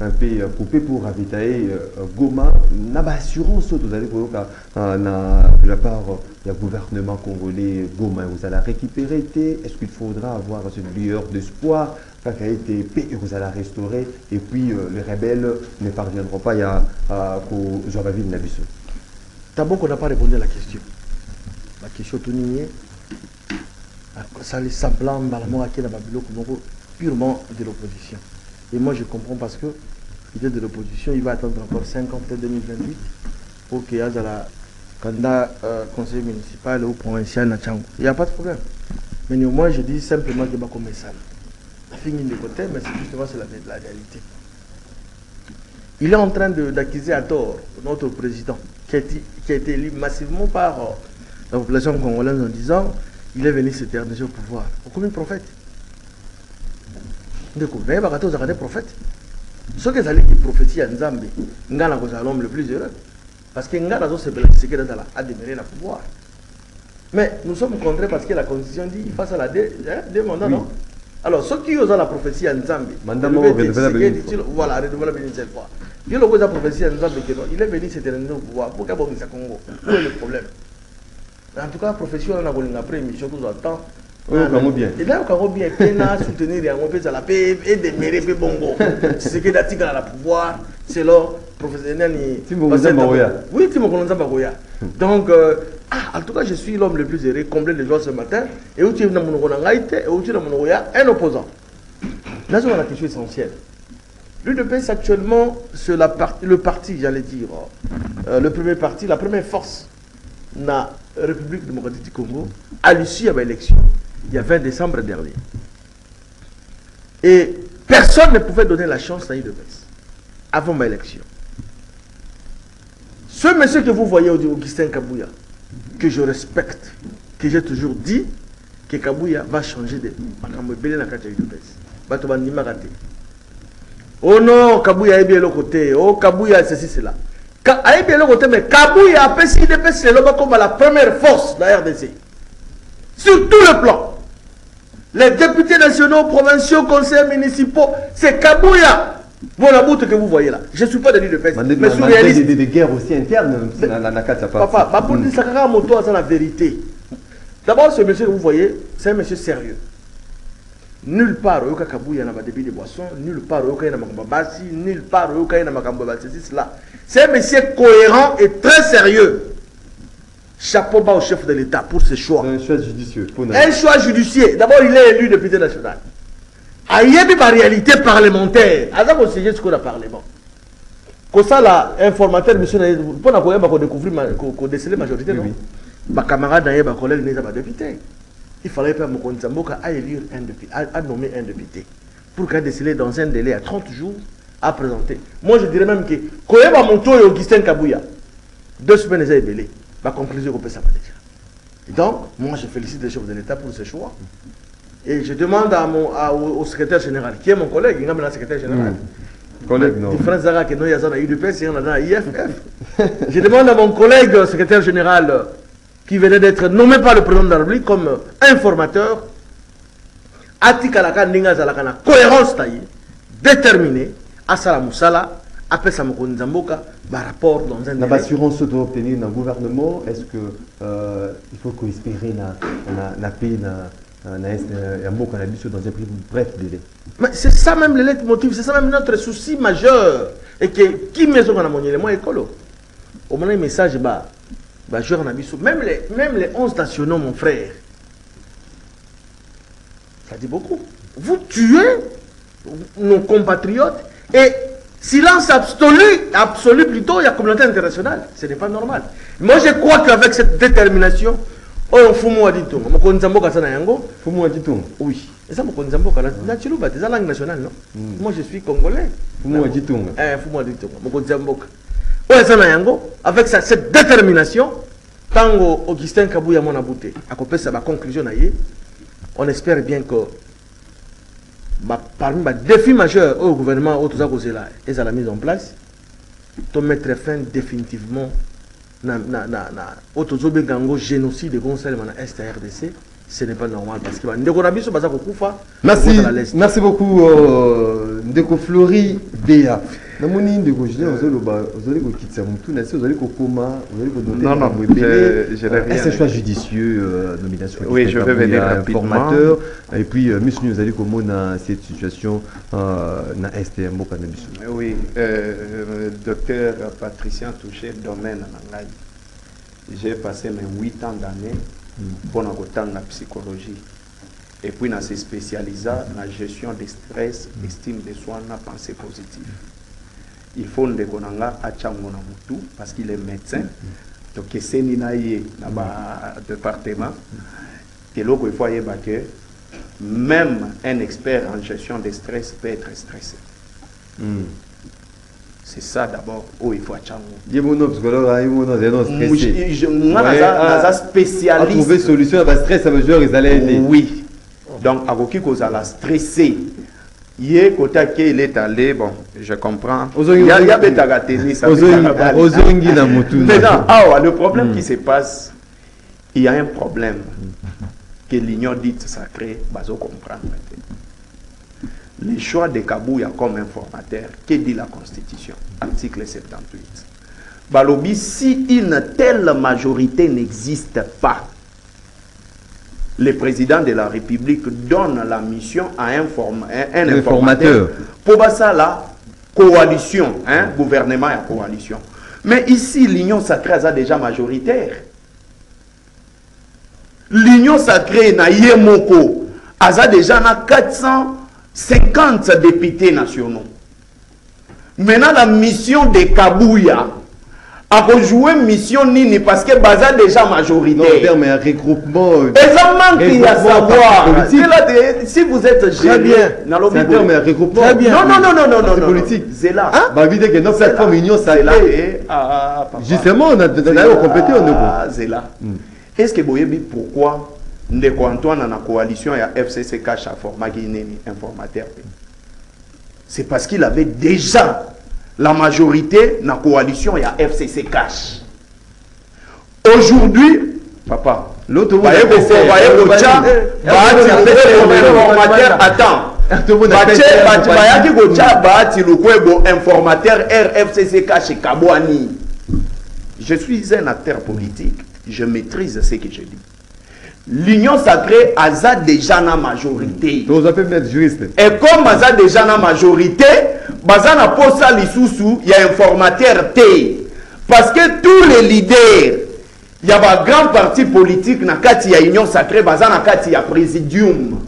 un peu euh, coupées pour ravitailler euh, Goma. N'a pas assurance vous allez voir euh, na- de la part du gouvernement congolais Goma, vous allez récupérer été Est-ce qu'il faudra avoir cette lueur d'espoir quand il a été paix, vous allez restaurer et puis euh, les rebelles ne parviendront pas à Jean-Baville Nabiso D'abord qu'on n'a pas répondu à la question. La question tournée, ça les semblant malamment à qui la Babylone purement de l'opposition. Et moi je comprends parce que il est de l'opposition, il va attendre encore 5 ans, peut-être 2028, pour qu'il y ait la candidat euh, conseil municipal ou provincial na Tchango. Il n'y a pas de problème. Mais néanmoins, je dis simplement que comme ça. La fini de côté, mais c'est justement la, la réalité. Il est en train d'accuser à tort notre président, qui a été, qui a été élu massivement par euh, la population congolaise en disant il est venu s'éterniser au pouvoir. Comme un prophète. Ndeko naye bakati ozalaka nde prophète soki ezalaki prophétie ya nzambe ngai nakozala l'homme le plus heureux. Parce que ngai nazosepela kisekedi azala ademere na pouvoir. Mais nous sommes contraints parce que la constitution dit il fasse la deux, hein, deux mandats non alors soki oza la prophétie ya nzambe ete renouvelable Tshisekedi, une voilà seule fois yo loko eza prophétie ya nzambe keno il est venu s'éterniser au pouvoir. Pour kabongisa congo? Où est le problème? En tout cas profession wana kolinga après émission tozwa temps Oyo okango bien. enayokango bien mpe na soutenir yango mpe ezala mpe edemere mpe bongo tshisekedi atikala na pouvoir selon professionnel ni Timo Nzamba Roya. oui timo nzamba koya donc euh, ah, en tout cas je suis l'homme le plus heureux comblé de joie ce matin. Euti na monoko na ngai te euti na monoko ya un opposant. Nazonga la question essentielle. L'UDPS actuellement, c'est la partie- le parti, j'allais dire, euh, le premier parti, la première force na République démocratique du Congo, à l'issue de l'élection, il y a 20 décembre dernier. Et personne ne pouvait donner la chance à l'UDPS avant ma élection. Ce monsieur que vous voyez, Augustin Kabouya, que je respecte, que j'ai toujours dit, que Kabouya va changer de. Oh non, Kabouya ayebi eloko te. Oh Kabouya ceci cela. Ka, ayebi eloko te mais Kabouya apesi UDPS lelo bakoma la première force de la RDC. Sur tout le plan. Les députés nationaux, provinciaux, conseillers municipaux, c'est Kabouya. Voilà bout que vous voyez là. Je ne suis pas de l'UDPS, Mande- mais je suis mande- réaliste. des- guerres aussi internes parti. Papa, bapolitisa kaka moto aza la vérité. D'abord, ce monsieur que vous voyez, c'est un monsieur sérieux. Nulle part oyoka kabuya na badébit de boisson, nulle part basi, nulle part na makambo ya ceci cela. C'est un monsieur cohérent et très sérieux. Chapeau bas au chef de l'État pour ses choix. un choix judicieux Un choix judiciaire. D'abord, il est élu député national. ayebi réalité parlementaire. Aza kosiege sikoyo na parlement. Kosala informateur biso na ye mpona koyeba kodécouvrir ma- ko- kodesele majorité non? Bacamarade na ye bacollègue na ye eza badéputé il fallait mpe mokonzi ya mboka aélire un député anommer un député pour qu'à déceler dans un délai à 30 jours à présenter. Moi je dirais même que koyeba moto oyo augustin kabuya deux semaines eza ebele baconclusion ekopesama déjà Et donc moi je félicite le chef de l'état pour ce choix et je demande à mon, à- au, au secrétaire général, qui est mon collègue, il un secrétaire général. collègue non Différence Zara que nous, il y a dans UDPS, il y en a dans IFF. je demande à mon collègue secrétaire général qui venait d'être nommé par le président de la République comme informateur, atikalaka ndenge azalaka na cohérence na ye déterminé asala mosala apesa mokonzi ya mboka barapport dans un na délai. baassurance oyo toobtenir na gouvernement est ce que euh, il faut koespérer na, na, na pays na, na, na est euh, ya mboka na biso dans un plus bref délai Mais c'est ça même le leitmotiv, c'est ça même notre souci majeur. Et que qui maison qu'on a mon élément écolo. Au moins un message bah bah joueur na biso. Même les même les 11 nationaux mon frère. Ça dit beaucoup. Vous tuez nos compatriotes et silence absolu, absolu plutôt, il y a communauté internationale. Ce n'est pas normal. Moi je crois qu'avec cette détermination, on fout moi dit tout. Mon konzambo kasana yango? fumu wa kitunga Oui. Et ça, mon Mboka, na Chiluba, c'est la langue nationale, non? Moi, je suis congolais. fumu wa kitunga Eh, Fumwa di Tonga, mon Mboka. Ouais, ça, na yango, avec sa- cette détermination, tango Augustin Kabouya mon abouté, à côté de sa conclusion, na ye, on espère bien que parmi les défis majeurs au gouvernement, au là, et à la mise en place, to mettre fin définitivement otozobenga yango génocide ekonsalema na est ya rdc ce n'est pas normal parce que bandeko na biso baza kokufa merci. l'Est. merci beaucoup euh, ndeko flori bea namoni ndeko julien ozoloba ozali kokitisa motu na se ozali kokoma ozali kodonner Non, non, makambo ebele. je- je n'ai Euh, un choix judicieux euh, nomination Oui, je vais venir informateur et puis euh, miso nini ozali komona cette situation euh, na est ya mboka na biso Oui, euh, docteur Patricien Touché, domaine na ngai. J'ai passé mes 8 ans d'année pour la psychologie. Et puis, na se spécialisa dans la gestion des stress, estime de soi, na pensée positive. Il faut ndeko na nga achango na mutu parce qu'il est médecin. Donc, eseni na ye na ba département. eloko il faut que même un expert en gestion des stress peut être stressé. Hmm. c'est ça d'abord. Oyo il faut atyango ye mono psychologue ayi mono azali no stressé nga Ouais, naza ah, naza atrouve spécialiste. solution ya bastress ya bajoueur ezali ete oui. Donc akoki kozala stressé ye kote ake il est allé bon je comprends. Tennis Ozongi- abetaka bale. ozongi na motu na- maintenant awa le problème qui se passe il y a un problème que l'union dite sacrée bazo comprendre le choix de Kabouya comme informateur que dit la constitution article 78 balobi si une telle majorité n'existe pas le président de la République donne la mission à un, form- un, un Un informateur informateur. pour ça la coalition, hein, gouvernement et coalition. Mais ici, l'union sacrée a déjà majoritaire. L'union sacrée na Yemoko a déjà na 450 députés nationaux. Maintenant, la mission de Kabouya a rejoué mission Nini parce que Baza déjà non majoritaire. ya regroupement ça manque il y a Regroupement savoir. si vous êtes géré, bien. na lobi c'est un boye. terme ya regroupement Très bien. Non, non, non, non, non, non, non. politique. C'est là. babi te ke no plateforme union C'est là. et- ah, papa. justement na na yo compété on Ah, c'est là. Est-ce que boyebi pourquoi ndeko Antoine na coalition ya FCC cash a formaki nini informateur? C'est parce qu'il avait déjà la majorité na coalition ya FCC cash. Aujourd'hui, papa, l'autre baye ko baye ko cha baati informateur attends bayaki ko cha baati lukwebo informateur RFCC cache kabwani je suis un acteur politique je maîtrise ce que je dis l'union sacrée aza déjà na majorité et comme baza déjà na majorité baza na posa lisusu ya informateur te. Parce que tous les leaders ya bagrand parti politique na kati ya union sacrée baza na kati ya présidium.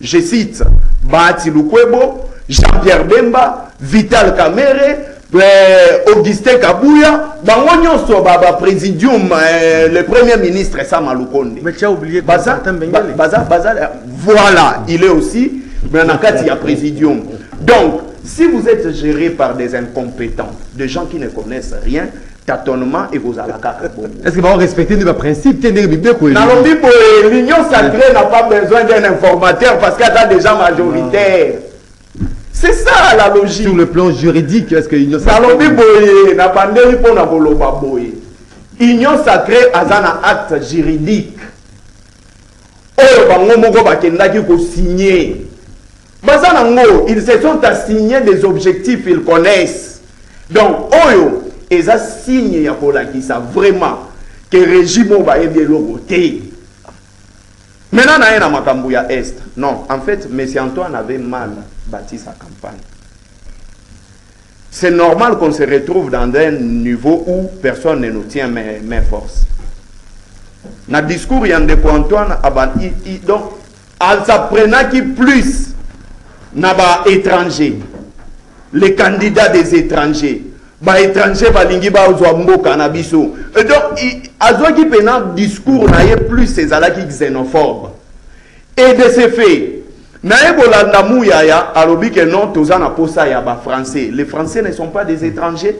Je cite bahati lukwebo jean-pierre bemba vital kamere eh, augustin kabuya bango nyonso ba- baprésidium eh, le premier ministre sama lukonde. Mais tu as oublié baza, baza, baza, voilà, il est aussi mais na kati ya présidium. Donc, si vous êtes géré par des incompétents, des gens qui ne connaissent rien, tâtonnement et vos alaka. est ce que bao respecter Nalobi boye, l'union sacrée n'a pas besoin d'un informateur parce qu'elle a déjà majoritaire. C'est ça la logique. sur le plan juridique est ce que union nalobi boye na union sacrée aza na acte juridique oyo bango moko bakendaki kosigne baza nango ils se sont assignés des objectifs ils connaissent. Donc oyo eza signe ya kolakisa vraiment ke régime oyo bayebi eloko te maintenant naye na makambo ya est. Non en fait monsieur antoine avait mal bâti sa campagne. C'est normal qu'on se retrouve dans un niveau où personne ne nous tient main, main force. Na discours ya ndeko Antoine aba i, i, donc alsaprenaki plus na ba étranger. Les candidats des étrangers. Ba étranger balingi bazwa mboka na biso. Et donc azwaki pena discours na ye plus ezalaki xénophobe. Et de ce fait naye kolanda muyaya alobi ke non toza na posa ya bafrançais les français ne sont pas des étrangers.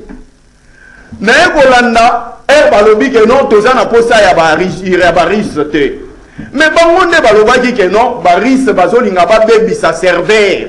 Naye kolanda ere balobi ke non toza na posa ya barise te mais bango nde balobaki ke non barise bazolinga babebisa serveur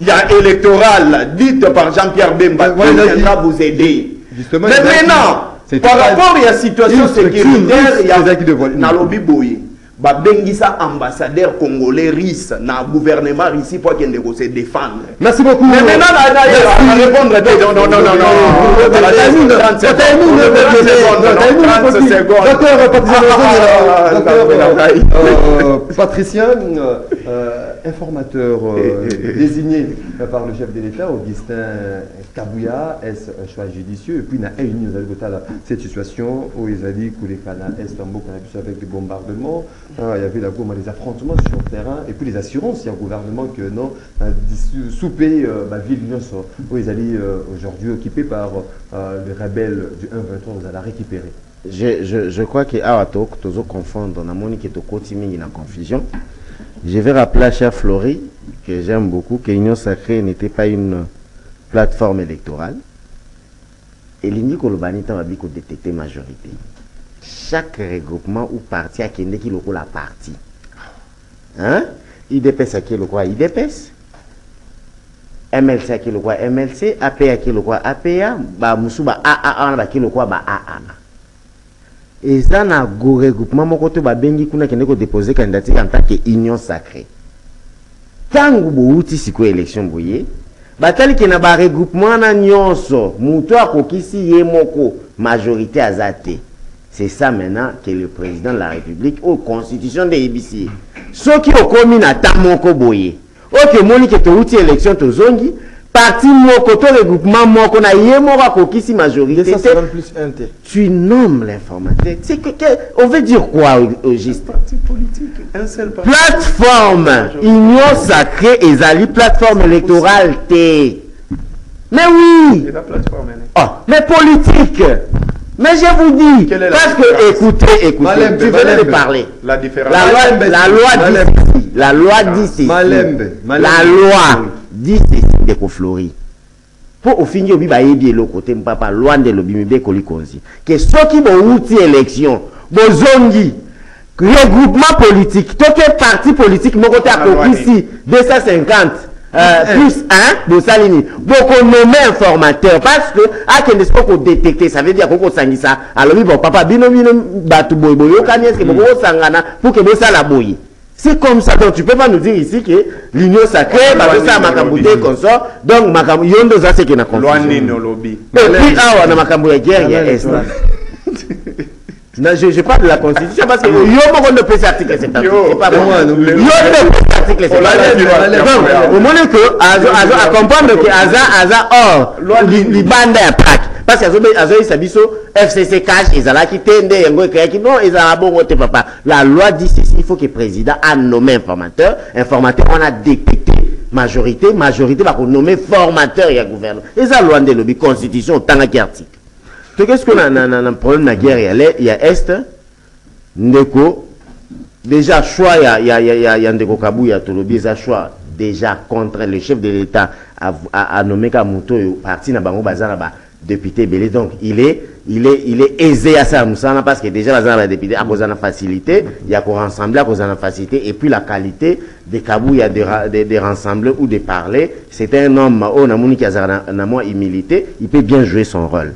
ya électoral dite par Jean-Pierre Bemba qui ouais, viendra il- vous aider. Mais il a maintenant par rapport ya situation une structure sécuritaire ça qui devrait- nalobi boye babengisa ambassadeur congolais russe na gouvernement russi po akende kose défendre merci beaucoup mais maintenant na ye na répondre te non non non non non Voilà, timing, 30 timing, timing, secondes 30 timing, secondes Docteur, Ah, ah, ah, ah, euh, Patricien, euh, euh, informateur euh, désigné par le chef de l'État, Augustin Kabouya, est un choix judicieux? Et puis, il y a une cette situation où ils ont dit que les canaux est en cannabis avec des bombardements. Ah, il y avait d'abord des affrontements sur le terrain. Et puis, les assurances, il y a un gouvernement que non, soupé ma ville où ils allaient aujourd'hui occupés par les rebelles du 1-23, vous allez récupérer. Je, je, je crois que Awatok, toujours confondre, dans la qui est au quotidien, il confusion. Je vais rappeler à cher Flory, que j'aime beaucoup, que l'Union Sacrée n'était pas une plateforme électorale. Et l'Union Kolobanita va détecter majorité. Chaque regroupement ou parti a qui est la partie. Hein? IDPS a qui le quoi IDPS. MLC a qui le quoi MLC. APA a qui le quoi APA. Ba Musuba AAA a qui le quoi ba AAA eza na go regroupement moko to babengi kuna kende kodepose candidature en tant que union sacrée. Ntango bowuti sikoyo élection boye bataliki na baregroupement wana nyonso. Moto akokisi ye moko majorité aza c'est ça maintenant que le président de la république oyo constitution nde eyebisi ye soki okomi na ta moko boye. Oke omoni ke towuti élection tozongi parti moko to regroupement moko na ye moko akokisi majorité plus un tu nommes l'informateur. C'est que, que on veut dire quoi au, au juste? Parti politique un seul parti. Plateforme. Union sacrée ezali plateforme électorale te. Mais oui. Et la plateforme oh, mais politique. Mais je vous dis, parce que écoutez, écoutez, Malembe, tu venais de parler. La différence. La loi, la loi dit ceci. La loi dit ceci. La loi dit ceci de Koflori. po ofingi obi bayebi eloko te mpapa lwa nde elobi mibekoli konzi. Ke soki bowuti élection bozongi regroupement politique to ke parti politique moko te akokisi 250 Euh, plus 1 bosali nini bokonome informateur parce que akende siko kodetecte ça veut dire kokosangisa alobi bon papa bino bino bato boye boyokani eske bokosangana pour ke bosala boye? C'est comme ça. Donc, tu peux pas nous dire ici que l'union sacrée, bah, ça, makambo te consort. Donc, makambo, yondo, ça, c'est qu'il y a confusion. Et puis, ah, on a makambo de guerre, il y a Est. Non, je, je parle de la Constitution parce que yo moko ne peut article 78. C'est pas bon. Yo ne peut article 78. Donc, au moment que azo azo à comprendre que aza aza or libanda ya PAC parce que azoyisa biso fcc cash ezalaki te nde yango ekreaki non ezala bongo te papa. La loi dit ceci il faut que président a nommé informateur informateur on a détecté majorité. Majorité bakonomme formateur ya gouvernement eza loi nde elobi constitution otangaki article. To qu'est-ce qu'on a un problème na guerre ya ya est? Ndeko déjà choix ya ya ya ya ndeko kabuya tolobi eza choix déjà contre le chef de l'état a, a, a nommé ka moto oyo parti na bango baza na ba député belé. Donc il est il est il est aisé à ça. Musana parce que déjà na ba député a cause na facilité il y a qu'on rassembler à cause na facilité et puis la qualité de Kabou a de, de, de rassembler ou de parler c'est un homme na moni qui a na moi humilité il peut bien jouer son rôle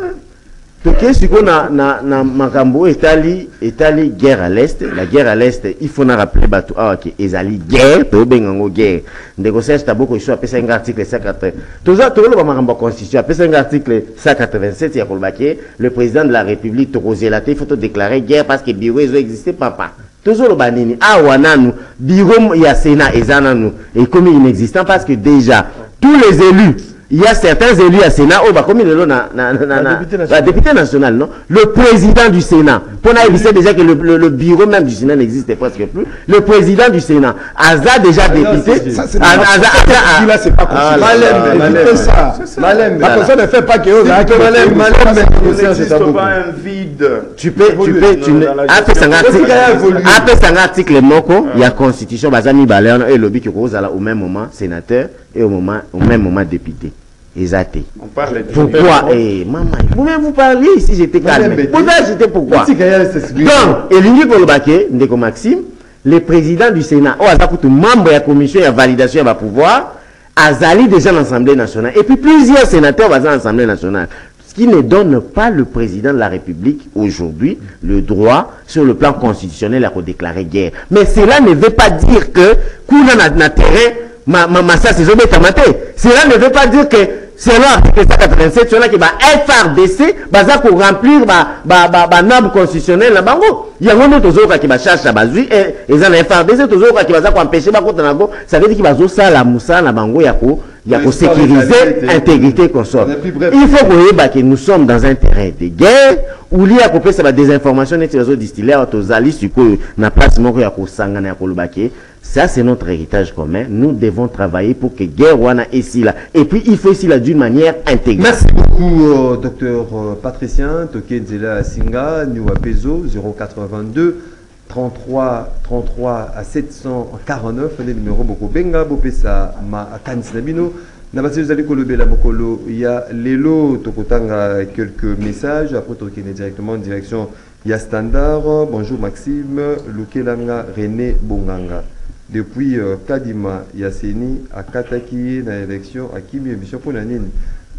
toke sikoyo na, na, na makambo oyo etali etali guerre à l'est la guerre à l'est il faut na rappeler bato awa ke ezali guerre toyobenga yango guerre. Ndeko serge taboko iso apesaki nga article 180 toza tokoloba makambo ya constitution apesaki nga article 187 ya koloba ke le président de la république tokozela te il faut todéclarer guerre parce que bureau ezoexiste papa. Tozoloba nini awa nanu bureau ya sénat eza nanu ekomi inexistant parce que déjà tous les élus il y a certains élus à Sénat, oh, bah, comme il est là, na, na, na, na, député, national. député national, non? Le président du Sénat. Pour éviter déjà que le, le, le, bureau même du Sénat n'existe presque plus. Le président du Sénat. Aza déjà ah, député. Ça, c'est là, c'est pas ah, Malem, ça. Malem. La personne ne fait pas que Malem, Malem, c'est pas un vide. Tu peux, tu peux, tu ne. Après, c'est un article. Il y a constitution, bazami baléon et lobby qui cause au même moment sénateur et au moment, au même moment député. Exacté. On parle de Pourquoi? eh, maman, vous-même vous parliez ici, j'étais calme? Pourquoi j'étais pourquoi? Donc, et l'Union Kolobake, Ndeko Maxime, le président du Sénat, oh, Azakutu, membre de la commission de validation de pouvoir, Azali déjà l'Assemblée nationale. Et puis plusieurs sénateurs vont dans l'Assemblée nationale. Ce qui ne donne pas le président de la République aujourd'hui le droit, sur le plan constitutionnel, à déclarer guerre. Mais cela ne veut pas dire que, qu'on a terrain, ma, ma, ma ça, c'est cela ne veut pas dire que selon article 187 selon ke ba frdc baza koremplir banabe constitutionnel na bango yango nde tozokaki bacharge na bazwi eza na frdc tozokaki baza koempêche bakota na yango ça veut dire ke bazosala mosala na bango ya ko ya Mais kosécuriser c'est pas intégrité consort On est plus bref. il faut ke nous sommes dans un terrain de guerre uli ya kopesa badésinformation neti bazodistille awa tozali sikoyo na place moko ya kosangana ya koloba ke ça c'est notre héritage commun. Nous devons travailler pour que guerre wana esila et puis il faut esila d'une manière intégrée Merci beaucoup, euh, docteur euh, Patricien, Toké Nzela Singa, Niwa Pezo, 082 33 33 à 749, le numéro Boko Benga, Bopesa Ma Akanis Nabino. Nabasi vous allez kolobela mokolo ya lelo tokotanga quelques messages. Après tokene directement en direction ya standard. Bonjour Maxime Lukelanga René Bonganga depuis euh, Kadima Yaseni akataki ye na élection akimi émission mpona nini.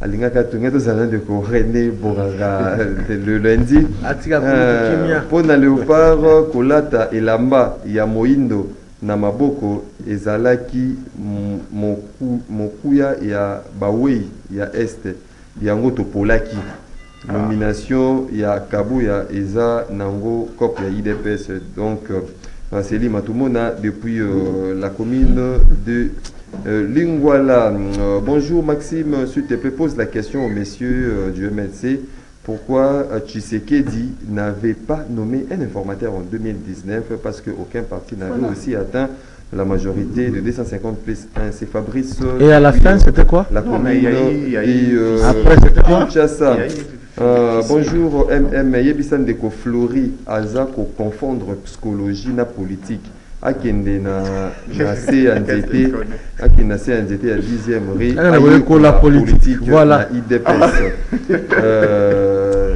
Alingaka tonga tozala ndeko René Bonganga *laughs* le lundi. Euh, kimia. mpona léopard kolata elamba ya moindo na maboko ezalaki moku- mokuya ya bawei ya este. Yango topolaki. Nomination ya kabuya eza nango cop ya idps donc euh, selima tomona depuis euh, la commune de euh, Lingwala. Euh, bonjour Maxime, s'il te plaît, pose la question au messieurs euh, du MLC. Pourquoi Tshisekedi n'avait pas nommé un informateur en 2019 Parce qu'aucun parti n'avait aussi atteint la majorité de 250 plus 1. C'est Fabrice. Et à la fin, c'était quoi? La Non, commune mais il y a eu- il y a eu- et, euh, Après, c'était quoi? Kinshasa. Il y a eu- Euh, bonjour MM Yebisan Deko Flori aza ko confondre psychologie na politique. Akende na na *laughs* se ya nzete akende na se ya nzete ya 10e rue Ah, na koyekola politique, voilà. na IDPS *laughs* euh,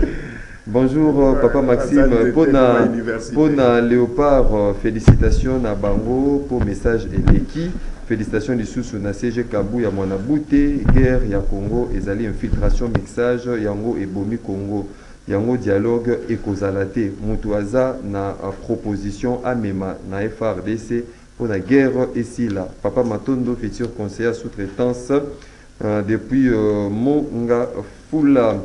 bonjour papa Maxime. Nzete pona na université. pona Léopard euh, félicitations na bango pour message eleki félicitations lisusu na CG Kabu ya mwana bute guerre ya Congo ezali infiltration mixage yango ebomi Congo. Yango dialogue ekozala te. Moto aza na uh, proposition amema na FRDC mpona guerre esila papa Matondo futur conseiller sous-traitance euh, depuis euh, Monga Fula.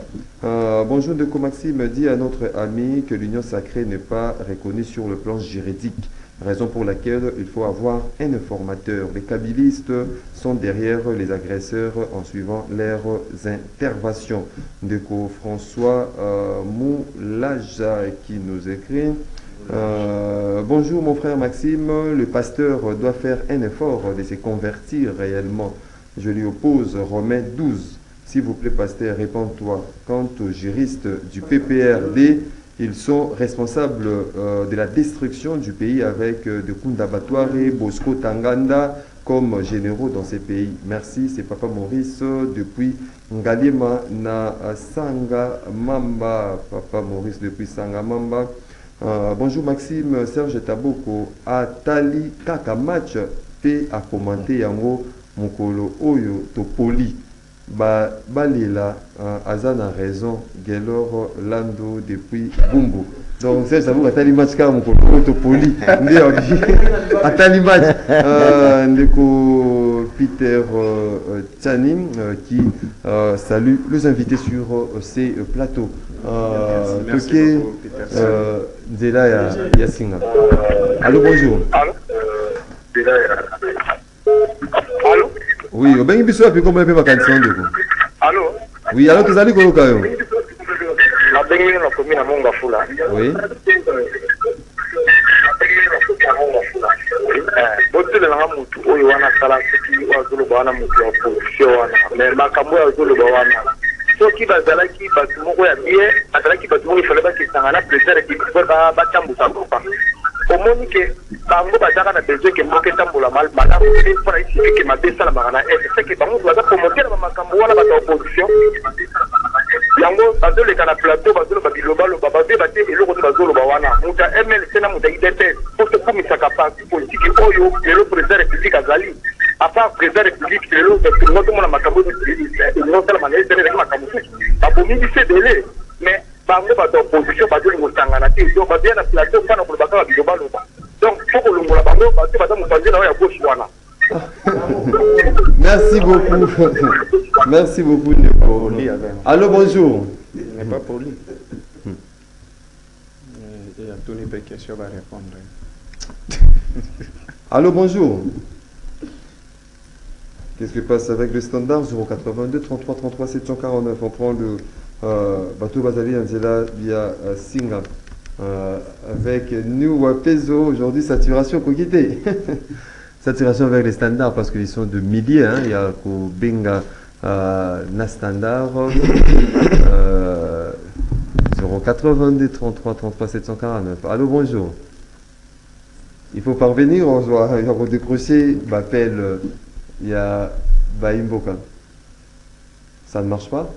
Euh, bonjour de Maxime dit à notre ami que l'union sacrée n'est pas reconnue sur le plan juridique, raison pour laquelle il faut avoir un informateur. Les kabylistes sont derrière les agresseurs en suivant leurs interventions. Deco François euh, Moulaja qui nous écrit. Euh, bonjour mon frère Maxime, le pasteur doit faire un effort de se convertir réellement. Je lui oppose Romains 12. S'il vous plaît, pasteur, réponds-toi. Quant aux juristes du PPRD, ils sont responsables euh, de la destruction du pays avec euh, de Kunda Batware, Bosco Tanganda comme généraux dans ces pays. Merci, c'est Papa Maurice depuis Ngalema na Sanga Mamba. Papa Maurice depuis Sanga Mamba. Euh, bonjour Maxime, Serge Taboko. Atali kaka match pe a commenté yango mokolo oyo topoli ba balela uh, aza na raison gelor lando depuis bumbu. Donc taboko atali match kaka mokolo oyo topoli nde abi atali match uh, ndeko peter uh, tchani uh, qui uh, salue les invités sur uh, ces uh, plateaux. Uh, Merci toke beaucoup, Peter. uh, nzela ya, ya singa allo bonjour. Allô? Oui obengi biso yapi komona mpe makanisi na ndeko? Allô? Oui alo tozali koyoka yo. Nabengi na komi na monga fula oui botelelanga motu oyo wana asala soki oyo azoloba wana motu ya opposition wana. Mais makambo oyo azoloba wana. Soki bazalaki bato moko ya bien bazalaki bato moko efale bakesanga na plaisir ekipo batambusa mboka omoni ke bango bazaka na besoin ke mboka etambola mal- malamu te mpona esiki ke mabe esalamaka na este seke bango baza promoter na bamakambo wana bato ya opposition yango bazoleka na plateau bazoloba bilobaloba bazoyeba te eloko nde bazoloba wana moto ya mlc na moto ya idps po tokumisaka parti politike oyo lelo président république azali apart président république lelo tolingo tomona makambo elingo osalama na esene ezalaki makambo mosusu babomi biso ebele mais bango bato ya opposition bazolingo osangana te donc bazoya na plateau mpona koloba kaka bilobaloba donc fo kolongola bango bato baza mopanzi na oyo ya gauche wana Merci beaucoup. Merci beaucoup, avec. Allô, bonjour. Il n'est pas poli. Il y a les questions à répondre. *laughs* Allô, bonjour. Qu'est-ce qui passe avec le standard 082 33 33 749 On prend le euh, bateau Bazali Angela via euh, Singa. Euh, avec nous, Peso, aujourd'hui, saturation Kokité. *laughs* saturation avec les standards parce qu'ils sont de milliers. Hein. Il y a Kobenga euh, na standard euh, 082 33 33 749. Allô, bonjour. Il faut parvenir, on doit *laughs* redécrocher, m'appelle, euh, il y a Baimboka. Ça ne marche pas?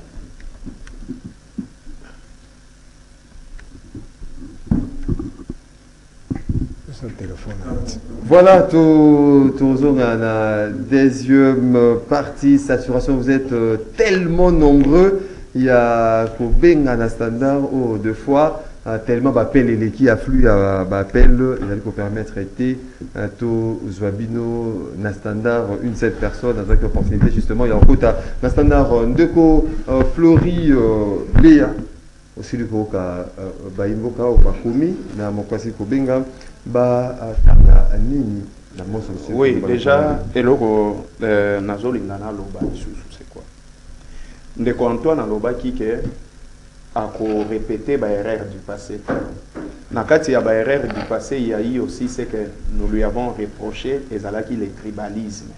Voilà, toujours la deuxième partie, saturation, vous êtes euh, tellement nombreux. Il y a na standard, oh, deux fois, euh, tellement d'appels et qui affluent à l'appel, il a permettre d'être un taux Zwabino na standard, une seule personne, dans une opportunité justement, il y a encore na standard, Ndeko Flori Léa, aussi le Koka Baimboka ou Bakumi, na Mokwasi Kobenga. Batanga nini na moso oui déjà eloko euh, nazolinga naloba lisusu c'est quoi? Ndeko antoine alobaki ke akorépéter baerreur du passé. Na kati ya baerreur du passé il y a eu aussi ce que nous lui avons reproché ezalaki le tribalisme.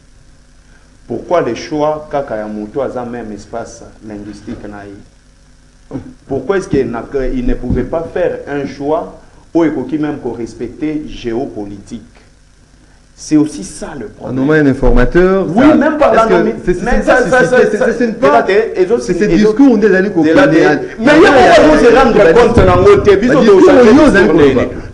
Pourquoi le choix kaka ya moto aza même espace linguistique na ye? Pourquoi est-ce qu'il ne pouvait pas faire un choix ou qui même pour respecter géopolitique. C'est aussi ça le problème. On un informateur. Oui, ça, même pas la C'est ce discours on est allé Mais il y a beaucoup de rendre compte dans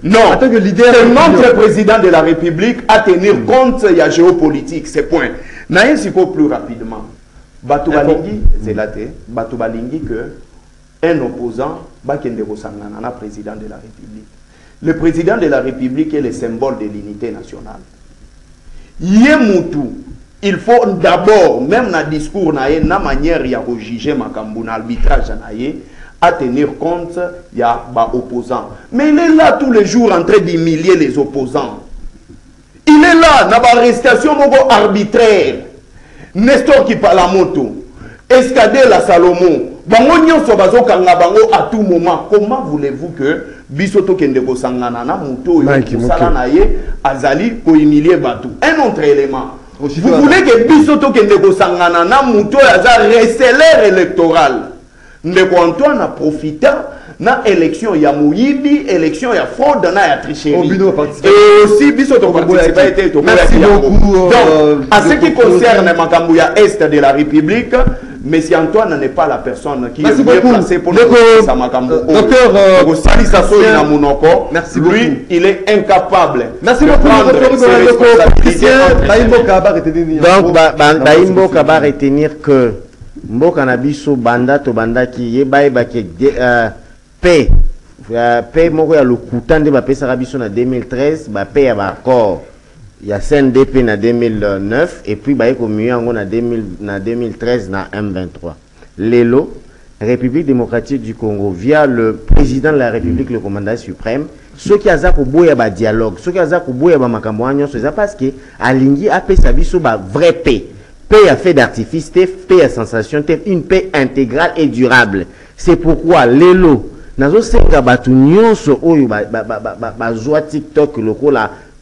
Non, c'est notre président de la République à tenir compte de la géopolitique, c'est point. Il faut plus rapidement. Batou Balingi, c'est là, Balingi que un opposant, Bakende Rosangana, président de la République. Le président de la République est le symbole de l'unité nationale. Yemutu, il faut d'abord, même dans le discours, dans la manière de juger Makambu, dans l'arbitrage, à tenir compte, y a des opposants. Mais il est là tous les jours en train d'humilier les opposants. Il est là, dans l'arrestation arbitraire. Nestor qui parle à moto, Escadé la Salomon, bango nyonso bazokanga bango à tout moment comment voulez-vous que biso tokende kosangana na moto oyo kosala na ye azali kohumilie bato? Un autre élément. Vous voulez que biso tokende kosangana na moto oyo aza receleur électoral? Ndeko antoine aprofita na élection ya moyibi élection ya fraude na ya tricherie et aussi biso toparticipe ete tokoyaki yango donc à ce qui concerne makambo ya est de la république Monsieur Antoine n'est pas la personne qui Merci est mieux beaucoup. placée pour nous. Euh, docteur, euh. Merci Lui, beaucoup. il est incapable. Merci de beaucoup, prendre docteur Baimboka va retenir. donc que mboka na biso banda tobandaki yebayebaki de- euh, paix paix moko ya lokuta nde bapesaka biso na 2013 bapaix ya baaccord ya cndp na 2009 et puis baye komio yango na 2000 na 2013 na m23 lelo république démocratique du congo via le président de la république le commandant suprême soki aza koboya badialogue soki aza koboya bamakambo wana nyonso eza parce que alingi apesa biso bavrai paix paix ya fait d'artifice paix ya sensation une paix intégrale et durable c'est pourquoi lelo nazosenga bato nyonso oyo bazwa ba, ba, ba, ba, bazwa tiktok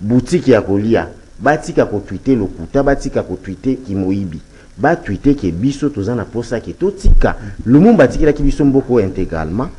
boutique ya kolia batika kotwite lokuta batika kotwite kimoyibi. Batwite ke biso toza na posa ke totika. Lumumba atikelaki biso mboka oyo intégralement.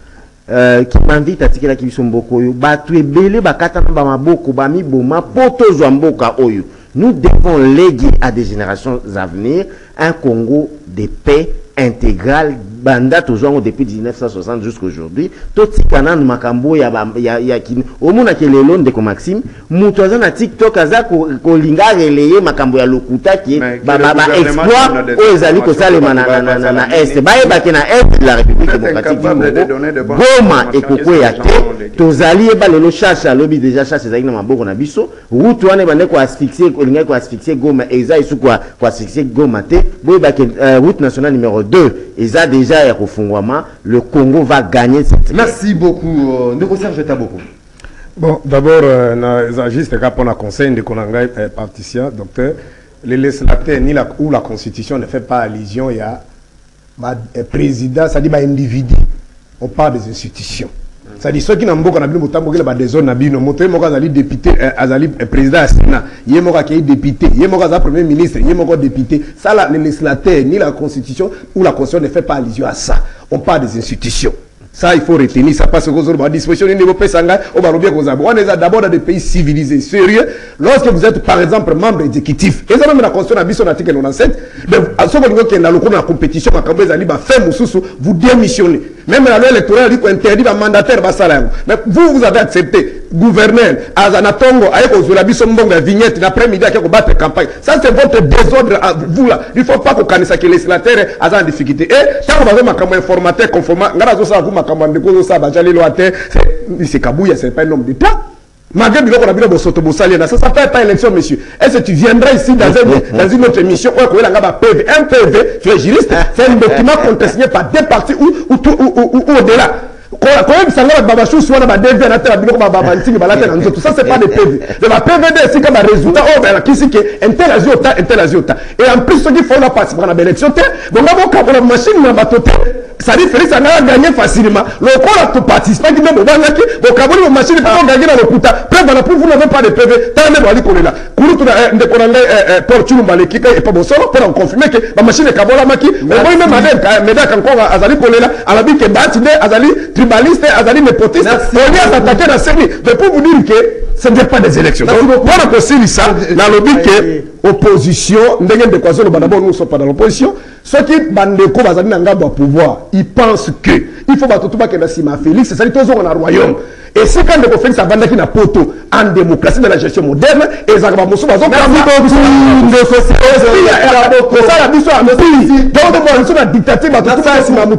Euh, kimandita atikelaki biso mboka oyo. Bato ebele bakatana bamaboko bamiboma mpo tozwa mboka oyo. Nous devons léguer à des générations à venir un congo de paix intégrale banda tozwa yango depuis 1960 jusqu'à aujourd'hui totika nanu makambo ya, ya, ya kini omonaki lelo ndeko maxime moto aza na tiktok aza ko- kolinga areleye makambo ya lokuta ki Mais que ba- le ba- ba gouvernement exploit donne des oyo ezali kosalema na, na, na, na, na bayebaki na de la république démocratique du Congo. goma te tozali yeba lelo chasse alobi déjà chasse ezalaki na maboko na biso. Route wana ebande koasphyxie elingaki koasphyxie goma eza esu koa- koasphyxie goma te. Boyebaki route nationale numéro 2 eza déjà ya kofungwama le congo va gagner cette merci beaucoup euh, ndeko serge taboko Bon, d'abord, euh, na- juste pour la conseil de Konanga euh, partition, docteur, le législateur ni la, ou la constitution ne fait pas allusion, il y a bah, président, ça dit bah, individu. On parle des institutions. Ça dit ceux qui n'ont pas de motambo qui ba des zones nabino moto mo azali député euh, euh, président ya Sénat. Yé mo ka député. Yé mo ka premier ministre. Yé mo député. Ça le législateur ni la constitution ou la constitution ne fait pas allusion à ça. On parle des institutions. Ça, il faut retenir ça parce que avez disposition. Niveau pesanga, on va bien vous On est d'abord dans des pays civilisés, sérieux? Lorsque vous êtes, par exemple, membre exécutif, et ça même la constitution a son article 97, mais à ce moment où dans la compétition, vous démissionnez. Même la loi électorale dit qu'on interdit le mandataire basalaire. Mais vous, vous avez accepté, gouverneur, Azanatongo, avec Ozulabiso Mbonga, vignette, l'après-midi, qui battre campagne. Ça, c'est votre désordre à vous là. Il ne faut pas qu'on connaisse que les législateurs sont en difficulté. Et quand vous avez un informateur conformant, vous avez makambo ndeko ozosala bajali lo ate c'est kabouya c'est pas un homme d'état malgré biloko na bino bosoto bosali na ça ça fait pas élection monsieur. Est-ce que tu viendras ici dans, un, dans une autre émission PV un PV tu es juriste c'est un document *laughs* contesté par deux parties ou, ou, ou, ou, ou au-delà? Koyebisanga bato babasusu wana badv natela biloko babantiki balate na nzoto. Ça c'est pas des pv de bapvd esika barésultat oyo balakisi ke intel azwi ota intel azwi ota et en plus soki fona participaka na baélection te bonga bokabola machine na bato te sadi félix angaka facilement. Lokola toparticipaki nde bobangaki bokaboli bomashine mpe bogangi na lokuta preuve na pour vous n'avez pas de pv tala nde boali kolela kurutu na ndeko na ngai paul chulumba aleki kai epa bosolo mpo na koconfirme ke bamashine ekabolamaki omoi me medaka nkonga azali kolela alobi ke bati nde azali tribalistes, azali mes protestes, on est attaqué dans la série. Mais pour vous dire que ce n'est pas des élections. Nalobi ke opposition ndenge ndeko azoloba d'abord nous sommes pas dans l'opposition. Soki bandeko bazali na ngambo ya pouvoir ils pensent que il faut bato to bakenda nsima ya félix tozonga na royaume. Esika ndeko félix avandaki na poto en démocratie de la gestion moderne biso dictature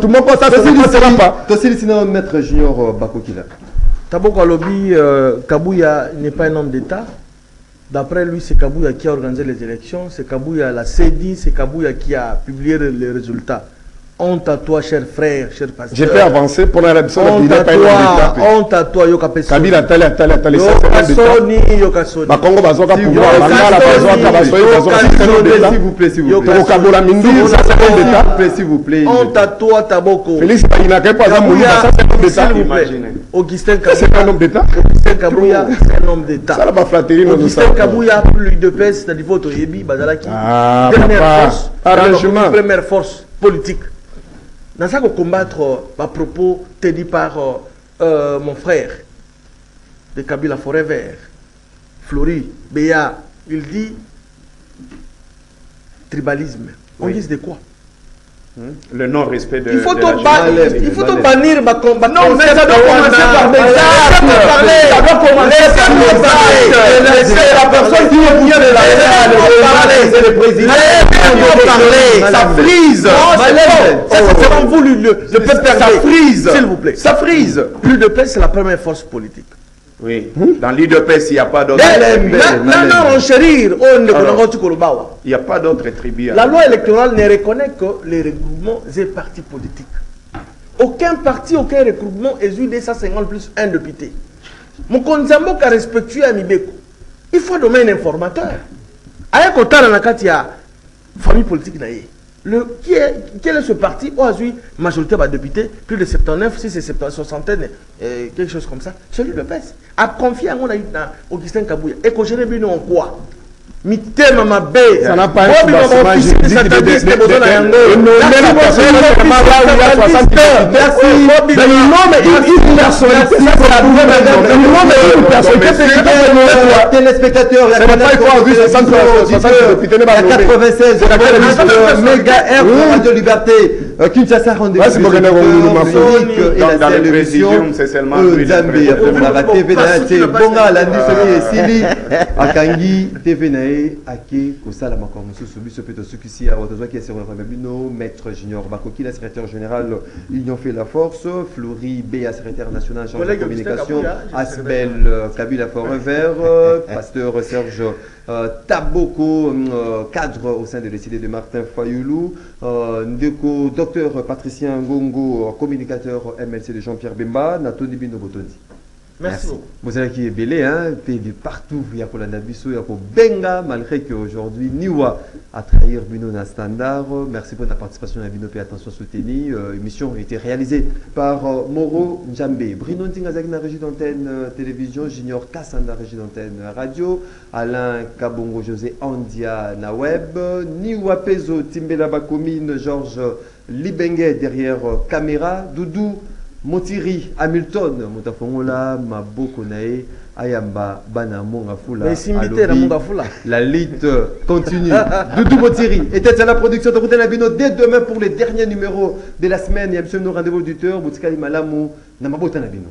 moko maître junior bakokila Taboko Alobi, euh, Kabouya n'est pas un homme d'État. D'après lui, c'est Kabouya qui a organisé les élections, c'est Kabouya la CEDI, c'est Kabouya qui a publié les résultats. Honte à toi, cher frère, cher pasteur. J'ai fait avancer pour la rédaction de Honte à toi, honte à toi, Yoka Pesoni. Kabila tali atali atali Yoka Soni, Yoka Soni. pouvoir bangala bazwaka basoyi bazwaka s'il vous plaît s'il vous plaît tokokabola mindumu ça c'est homme d'état s'il vous plaît Honte à toi, Taboko. félix po aza moyuba ça c'est homme d'état S'il vous plaît. Augustin c'est Kabouya. un homme d'état Augustin Kabouya, c'est un homme d'État. Augustin Kabouya, plus de paix, c'est-à-dire votre Yebi, Bazalaki. Ah, Dernière papa. force. Arrangement. Première force politique. Dans ça, combattre euh, ma propos, te dit par euh, euh, mon frère de Kabila Forever, Flori, Béa, il dit tribalisme. On dit de quoi? Le non-respect de. Il faut te la ba- jeunesse. il faut te bannir. Non, mais ça doit commencer par des actes. Ça doit commencer par des actes. Laissez la personne qui est bien de la parler. c'est le président. Laissez-moi parler. Ça frise. Non, c'est. Ça, c'est vraiment voulu. Le, le peuple Ça perdait. frise. S'il vous plaît. Ça frise. Plus de paix, c'est la première force politique. Oui. Dans l'IDPS, il n'y a pas d'autre. Non, non, renchérir. Ne connaît pas Kolobawa. Il n'y a pas d'autre tribu. La loi électorale ne reconnaît que les regroupements des partis politiques. Aucun parti, aucun regroupement est eu 250 plus un député. Mon konzambo a respectué à Mibeko. Il faut donner un informateur. Aya kotala na kati ya famille politique na ye. Le, qui est, quel est ce parti? Où a eu majorité de députés, plus de 79, si c'est 60, euh, quelque chose comme ça, celui de PES. A confié à mon Augustin Kabouya. Et que je n'ai en quoi mitema mabe Ça n'a pas un soubassement juridique de- de- de- de- de- de nommer la personne vraiment là où il y a 60 Merci. Mais il nomme une- une personnalité, ça, c'est la nouvelle règle. Il nomme une personnalité, c'est une personnalité. téléspectateurs, C'est pas il faut avoir 60 60 députés, ne il y pas a nommer. 96, C'est la la liste. méga R de Radio Liberté. Euh, Kinshasa rendez-vous et Dans- la dans le télévision. C'est seulement Euh, TV na ye te alandi soki esili akangi TV na ye ake kosala makambo mosusu biso mpe tosukisi awa tozwaki eservema bino maître junior bakoki la secrétaire général union fait la force flori bea secrétaire national chargé de communication asbel euh, kabila forever euh, pasteur serge euh, taboko euh, cadre au sein de l'ECD de martin fayoulou euh, ndeko docteur patricien ngongo communicateur mlc de jean-pierre bemba natoni bino botondi Merci beaucoup. bozalaki ebele hein, mpe de partout. Ya kolanda biso ya kobenga malgré que aujourd'hui niwa atrahir bino na standard merci pour ta participation na bino mpe attention soutenu euh, émission a été réalisée par euh, moro njambe. Brino ntinga azalaki na régie d'antenne euh, télévision. Junior kasanda régie d'antenne radio. Alain kabongo josé andia na web niwa pezo timbela bakomine georges libenge derrière caméra. Doudou motiri hamilton. Moto afongola maboko na ye ayamba bana monga fula esimbi te na la lutte continue. Doudou motiri. À la production de Routen Labino dès demain pour les derniers numéros de la semaine. Y a absolument rendez-vous auditeur botikali malamu na mabota na bino